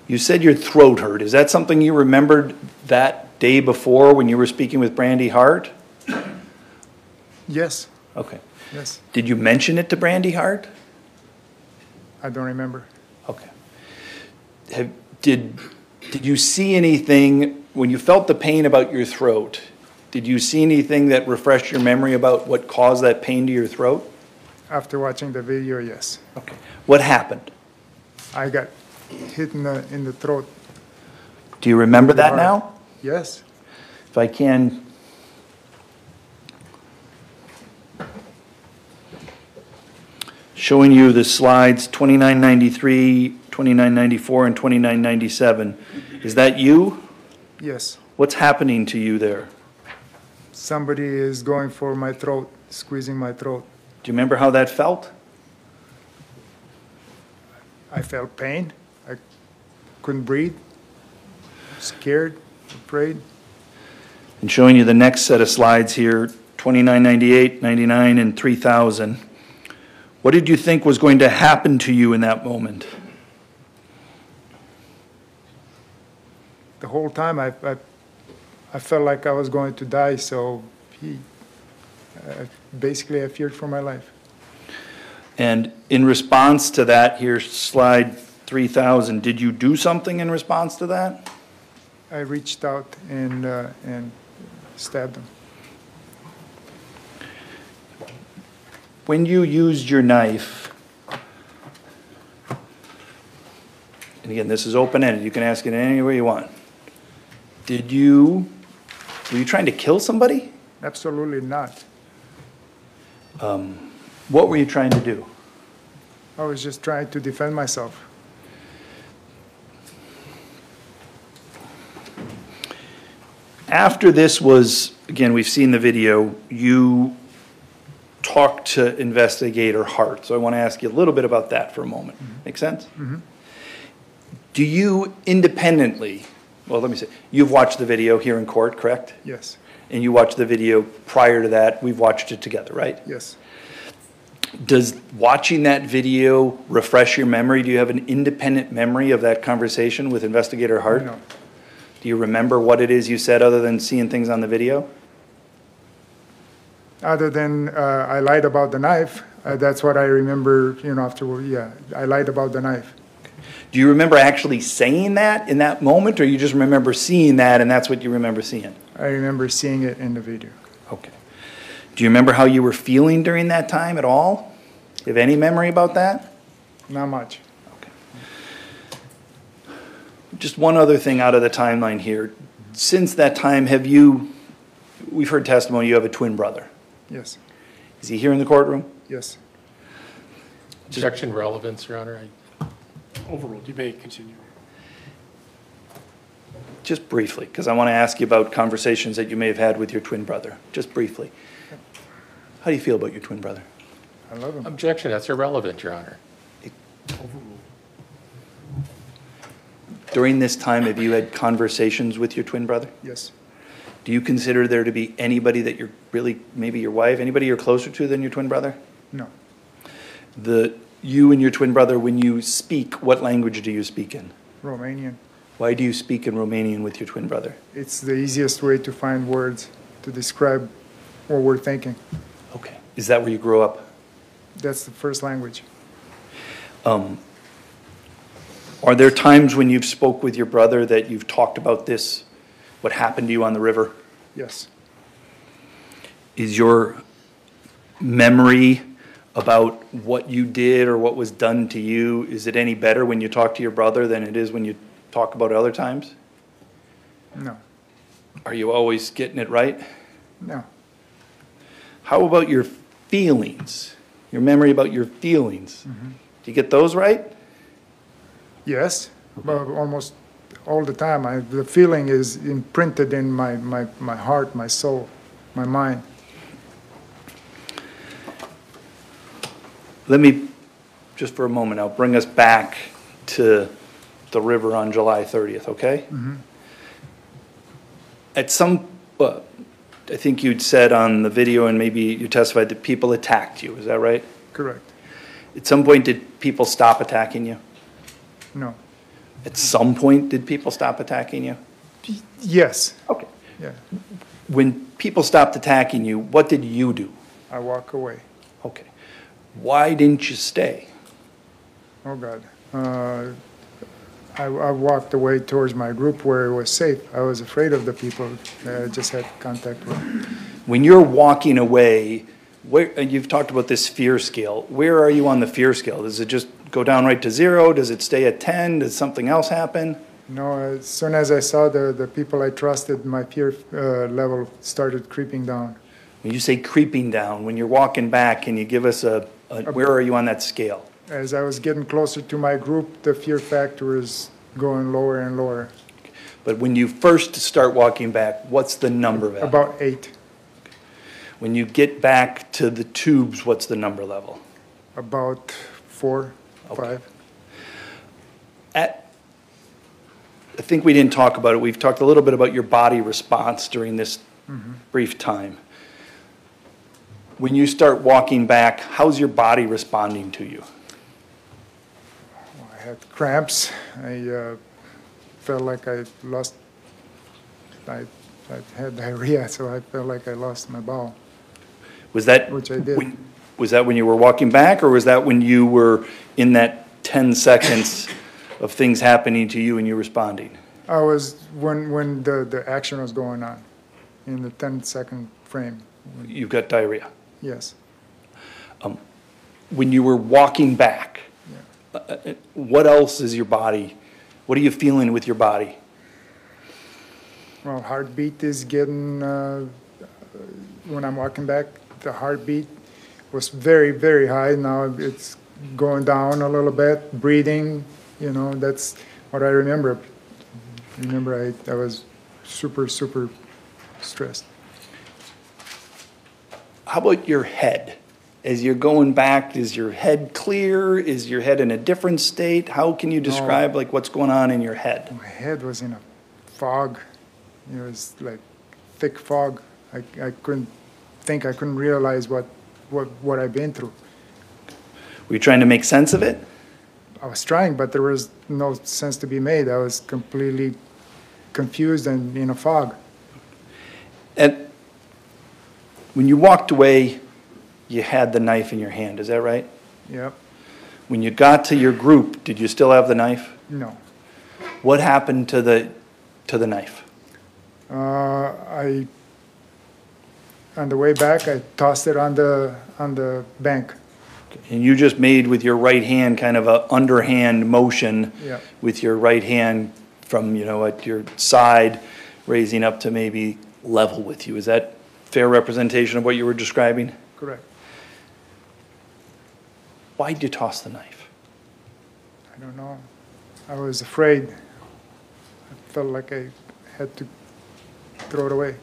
You said your throat hurt. Is that something you remembered that day before when you were speaking with Brandy Hart? Yes, Okay. yes. Did you mention it to Brandy Hart? I don't remember. Okay. have, did, did you see anything, when you felt the pain about your throat, did you see anything that refreshed your memory about what caused that pain to your throat? After watching the video, yes. Okay. What happened? I got hit in the, in the throat. Do you remember that now? Yes, If I can. Showing you the slides 2993, 2994, and 2997. Is that you? yes. What's happening to you there? Somebody is going for my throat, squeezing my throat. Do you remember how that felt? I felt pain. I couldn't breathe. Scared, afraid. And showing you the next set of slides here, 2998, 99, and 3000. What did you think was going to happen to you in that moment? The whole time I, I, I felt like I was going to die, so he, uh, basically I feared for my life. And in response to that, here's slide 3000, did you do something in response to that? I reached out and, uh, and stabbed him. When you used your knife, and again, this is open-ended, you can ask it any way you want. Did you, were you trying to kill somebody? Absolutely not. Um, what were you trying to do? I was just trying to defend myself. After this was, again, we've seen the video, you talked to investigator Hart, so I want to ask you a little bit about that for a moment. Mm-hmm. Make sense? Mm-hmm. Do you independently, well, let me say, you've watched the video here in court, correct? Yes, And you watched the video prior to that, we've watched it together, right? yes. Does watching that video refresh your memory? Do you have an independent memory of that conversation with investigator Hart? No, Do you remember what it is you said other than seeing things on the video? Other than uh, I lied about the knife, uh, that's what I remember, you know, afterward, yeah, I lied about the knife. Do you remember actually saying that in that moment, or you just remember seeing that and that's what you remember seeing? I remember seeing it in the video. Okay. Do you remember how you were feeling during that time at all? Do you have any memory about that? Not much. Okay. Just one other thing out of the timeline here. Since that time, have you, we've heard testimony, you have a twin brother. Yes, Is he here in the courtroom? yes. Objection relevance, Your Honor. I- Overruled. You may continue. Just briefly, because I want to ask you about conversations that you may have had with your twin brother. Just briefly. How do you feel about your twin brother? I love him. Objection, that's irrelevant, Your Honor. During this time, have you had conversations with your twin brother? Yes, Do you consider there to be anybody that you're really, maybe your wife, anybody you're closer to than your twin brother? no. The, you and your twin brother, when you speak, what language do you speak in? Romanian. Why do you speak in Romanian with your twin brother? It's the easiest way to find words to describe what we're thinking. Okay. Is that where you grew up? That's the first language. Um, Are there times when you've spoke with your brother that you've talked about this, what happened to you on the river? Yes, Is your memory about what you did or what was done to you, is it any better when you talk to your brother than it is when you talk about it other times? no, Are you always getting it right? no. How about your feelings? Your memory about your feelings? Mm-hmm. Do you get those right? Yes, but almost all the time. I, the feeling is imprinted in my, my, my heart, my soul, my mind. Let me, just for a moment, I'll bring us back to the river on July 30th, okay? At some, uh, I think you'd said on the video and maybe you testified that people attacked you, is that right? Correct. At some point, did people stop attacking you? No. At some point, did people stop attacking you? Yes. Okay. Yeah. When people stopped attacking you, what did you do? I walk away. Okay. Why didn't you stay? Oh God. Uh, I, I walked away towards my group where it was safe. I was afraid of the people that I just had contact with. When you're walking away, where, and you've talked about this fear scale, where are you on the fear scale? Is it just go down right to zero? Does it stay at 10? Does something else happen? No, as soon as I saw the, the people I trusted, my fear uh, level started creeping down. When you say creeping down, when you're walking back, can you give us a, a where are you on that scale? As I was getting closer to my group, the fear factor is going lower and lower, But when you first start walking back, what's the number value? about eight, When you get back to the tubes, what's the number level? about four, five. At, I think we didn't talk about it. We've talked a little bit about your body response during this brief time. When you start walking back, how's your body responding to you? I had cramps. I uh, felt like I lost. I, I had diarrhea, so I felt like I lost my bowel. Was that? Which I did. when- Was that when you were walking back, or was that when you were in that 10 seconds of things happening to you and you responding? I was when when the, the action was going on, in the 10 second frame. You've got diarrhea. Yes. Um, When you were walking back, uh, uh, what else is your body, what are you feeling with your body? Well, heartbeat is getting. Uh, when I'm walking back, the heartbeat was very very high. Now it's going down a little bit. Breathing, you know, that's what I remember. Remember, I, I was super super stressed. How about your head? As you're going back, is your head clear? Is your head in a different state? How can you describe like what's going on in your head? My head was in a fog. It was like thick fog. I, I couldn't think. I couldn't realize what, what, what I've been through. Were you trying to make sense of it? I was trying, but there was no sense to be made. I was completely confused and in a fog. And when you walked away, you had the knife in your hand, is that right? Yep. When you got to your group, did you still have the knife? No. What happened to the, to the knife? Uh, I, on the way back, I tossed it on the, on the bank. And you just made with your right hand kind of a underhand motion Yeah. with your right hand from, you know, at your side, raising up to maybe level with you. Is that fair representation of what you were describing? Correct. Why'd you toss the knife? I don't know. I was afraid. I felt like I had to throw it away.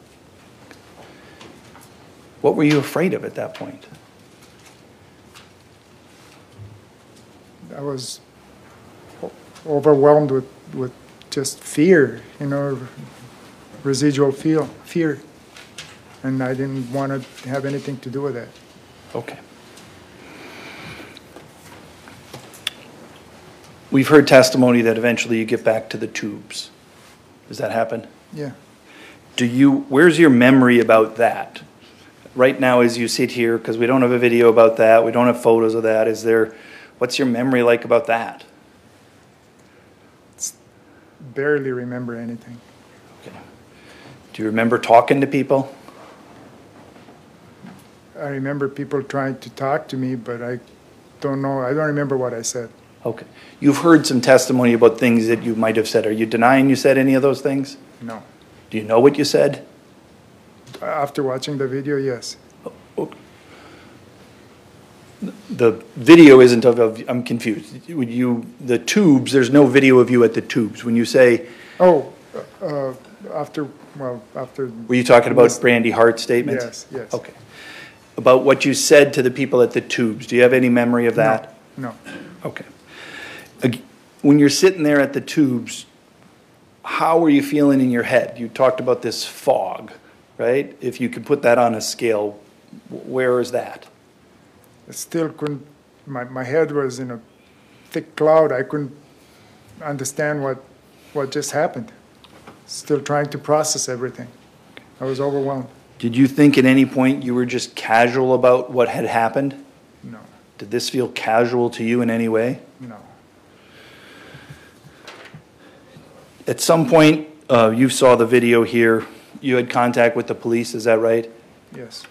What were you afraid of at that point? I was overwhelmed with, with just fear, you know, residual feel, fear. And I didn't want to have anything to do with that. Okay. We've heard testimony that eventually you get back to the tubes. Does that happen? Yeah. Do you, where's your memory about that? Right now, as you sit here, because we don't have a video about that, we don't have photos of that, is there, what's your memory like about that? Barely remember anything. Okay. Do you remember talking to people? I remember people trying to talk to me, but I don't know. I don't remember what I said. Okay. You've heard some testimony about things that you might have said. Are you denying you said any of those things? No. Do you know what you said? After watching the video, yes. The video isn't of- I'm confused. Would you, the tubes, there's no video of you at the tubes. When you say, Oh, uh, after, well, after. were you talking about. Brandy Hart statements? Yes, yes. Okay. About what you said to the people at the tubes, do you have any memory of that? No. Okay. Ag- When you're sitting there at the tubes, how are you feeling in your head? You talked about this fog, right? If you could put that on a scale, where is that? I still couldn't, my, my head was in a thick cloud. I couldn't understand what, what just happened. Still trying to process everything. I was overwhelmed. Did you think at any point you were just casual about what had happened? No, Did this feel casual to you in any way? no. At some point, uh, you saw the video here, you had contact with the police, is that right? Yes,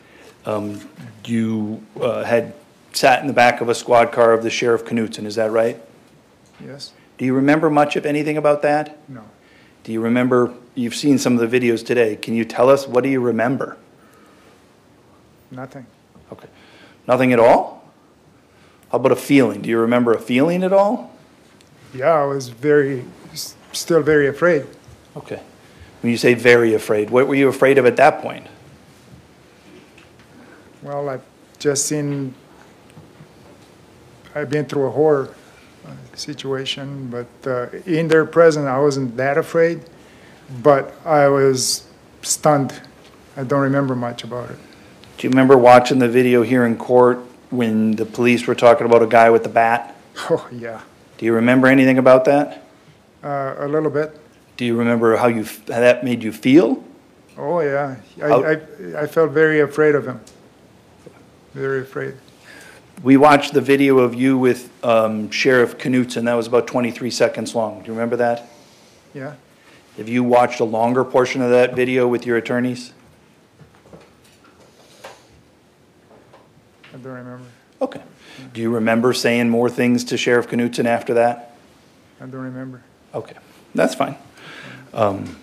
You uh, had sat in the back of a squad car of the Sheriff Knudson, is that right? yes, Do you remember much of anything about that? no. Do you remember, you've seen some of the videos today, can you tell us, what do you remember? Nothing. Okay. Nothing at all? How about a feeling? Do you remember a feeling at all? Yeah, I was very, s- still very afraid. Okay. When you say very afraid, what were you afraid of at that point? Well, I've just seen, I've been through a horror uh, situation, but uh, in their presence, I wasn't that afraid, but I was stunned. I don't remember much about it. Do you remember watching the video here in court when the police were talking about a guy with a bat? Oh, yeah, Do you remember anything about that? uh, a little bit. Do you remember how you, how that made you feel? Oh, yeah, I, I, I felt very afraid of him. Very afraid. We watched the video of you with um, Sheriff Knudson, that was about 23 seconds long. Do you remember that? Yeah, Have you watched a longer portion of that video with your attorneys? I don't remember. Okay. Do you remember saying more things to Sheriff Knudson after that? I don't remember. Okay, that's fine. Um,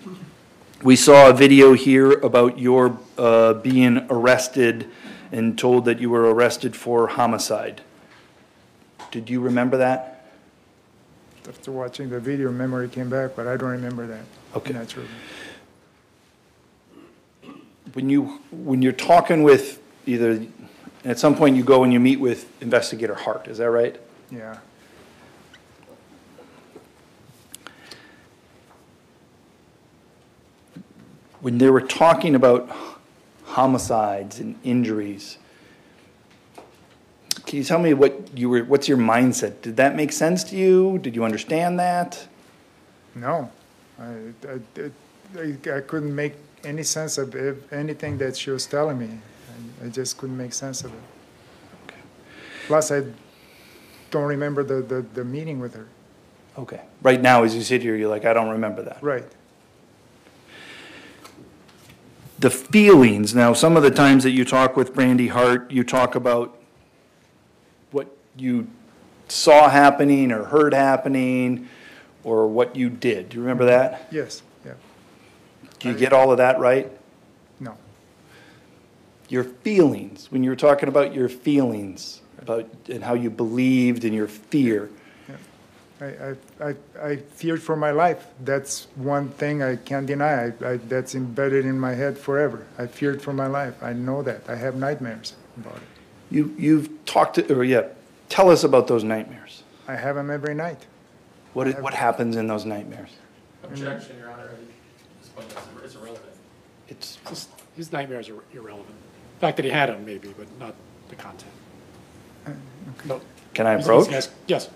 We saw a video here about your uh, being arrested and told that you were arrested for homicide. Did you remember that? After watching the video, memory came back, but I don't remember that. Okay. Naturally. When you, when you're talking with either, at some point you go and you meet with Investigator Hart, is that right? Yeah. When they were talking about homicides and injuries, can you tell me what you were, what's your mindset? Did that make sense to you? Did you understand that? No, I, I, I, I couldn't make any sense of anything that she was telling me. I, I just couldn't make sense of it. Okay. Plus, I don't remember the, the, the meeting with her. Okay. Right now, as you sit here, you're like, I don't remember that. Right. The feelings, now, some of the times that you talk with Brandy Hart, you talk about what you saw happening or heard happening, or what you did. Do you remember that? Yes. Yeah. Do you get all of that right? No. Your feelings, when you were talking about your feelings, about, and how you believed and your fear. I, I, I, I feared for my life. That's one thing I can't deny. I, I, that's embedded in my head forever. I feared for my life. I know that. I have nightmares about it. You, you've talked to, or yeah, tell us about those nightmares. I have them every night. What, what happens in those nightmares? Objection, Your Honor. This point is- is irrelevant. It's, His- His nightmares are irrelevant. The fact that he had them, maybe, but not the content. Uh, no. Can I approach? he's- Yes.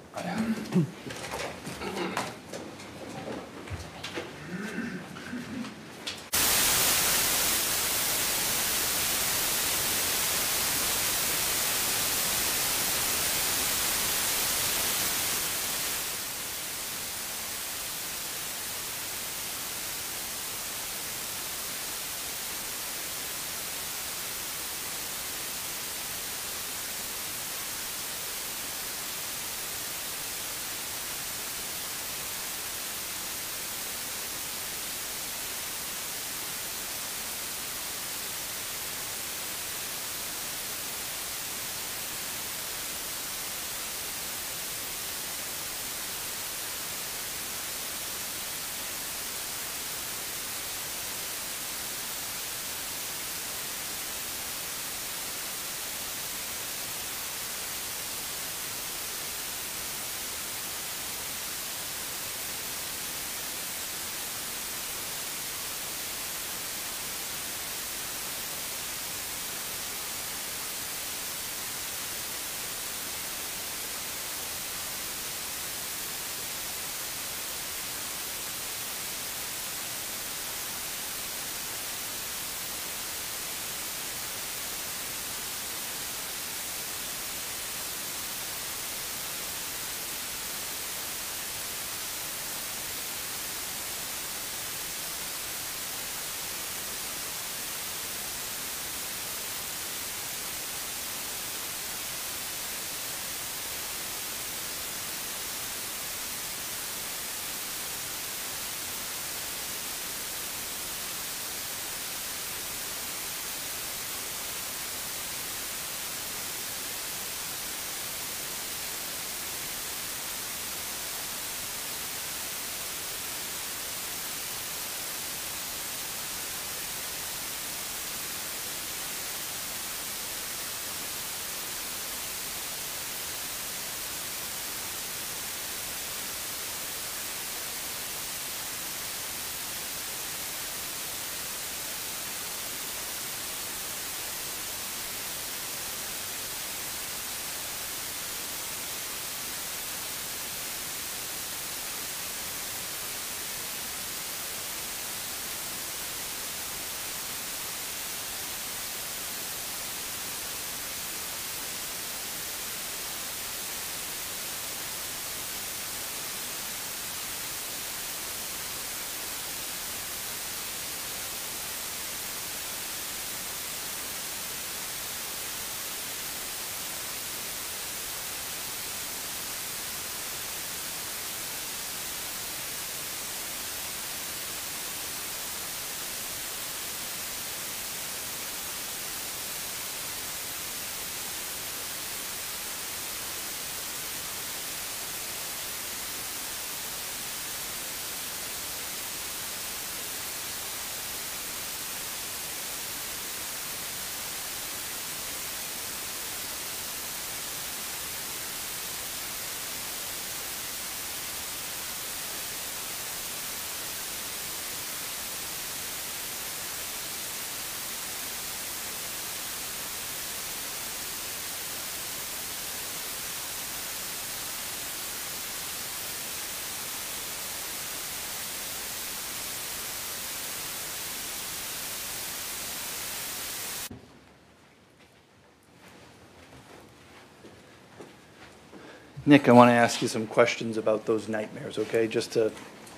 Nick, I want to ask you some questions about those nightmares, okay? Just to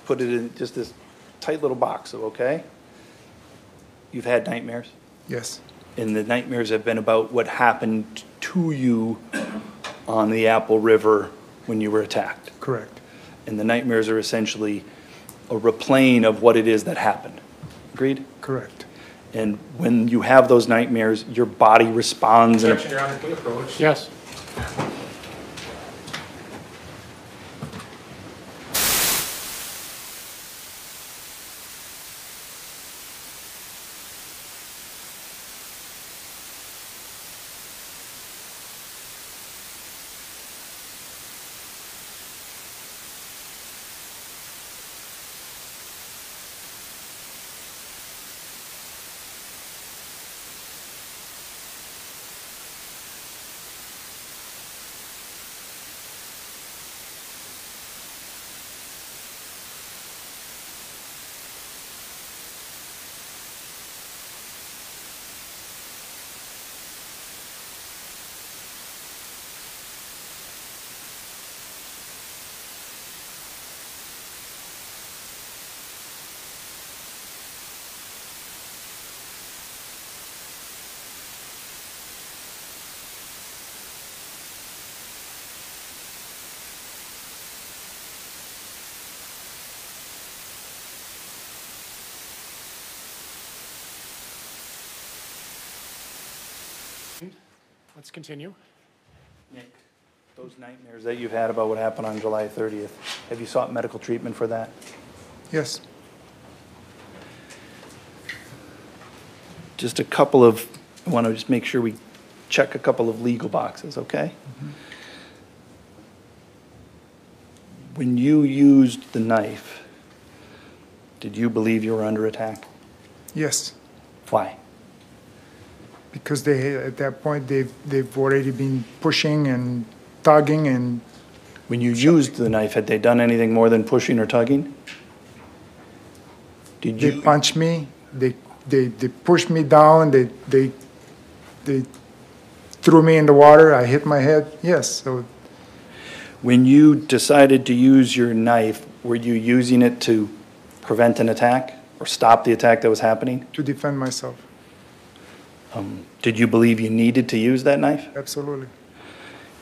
put it in just this tight little box, of okay? You've had nightmares? Yes, And the nightmares have been about what happened to you on the Apple River when you were attacked. correct. And the nightmares are essentially a replaying of what it is that happened. Agreed? Correct. And when you have those nightmares, your body responds in a Objection, Your Honor, can approach? Yes. Let's continue. Nick, those nightmares that you've had about what happened on July 30th, have you sought medical treatment for that? Yes, Just a couple of, I want to just make sure we check a couple of legal boxes, okay? Mm-hmm. When you used the knife, did you believe you were under attack? yes, Why? Because they, at that point, they've, they've already been pushing and tugging and When you used the knife, had they done anything more than pushing or tugging? Did they you, punched me, they, they, they pushed me down, they, they, they threw me in the water, I hit my head, yes, so, when you decided to use your knife, were you using it to prevent an attack or stop the attack that was happening? to defend myself, Um, did you believe you needed to use that knife? absolutely.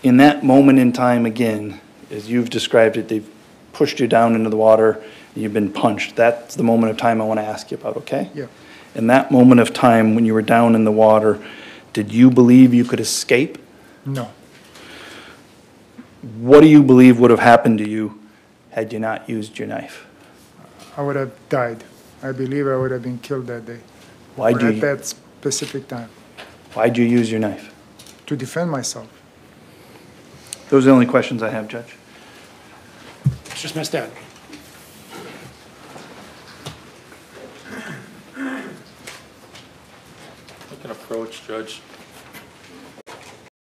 In that moment in time, again, as you've described it, they've pushed you down into the water, and you've been punched. That's the moment of time I want to ask you about, okay? Yeah. In that moment of time, when you were down in the water, did you believe you could escape? No, What do you believe would have happened to you had you not used your knife? I would have died. I believe I would have been killed that day. Why or do you, that specific time, why'd you use your knife? to defend myself. Those are the only questions I have, Judge. Mr. Smith-Stack. I can approach, Judge.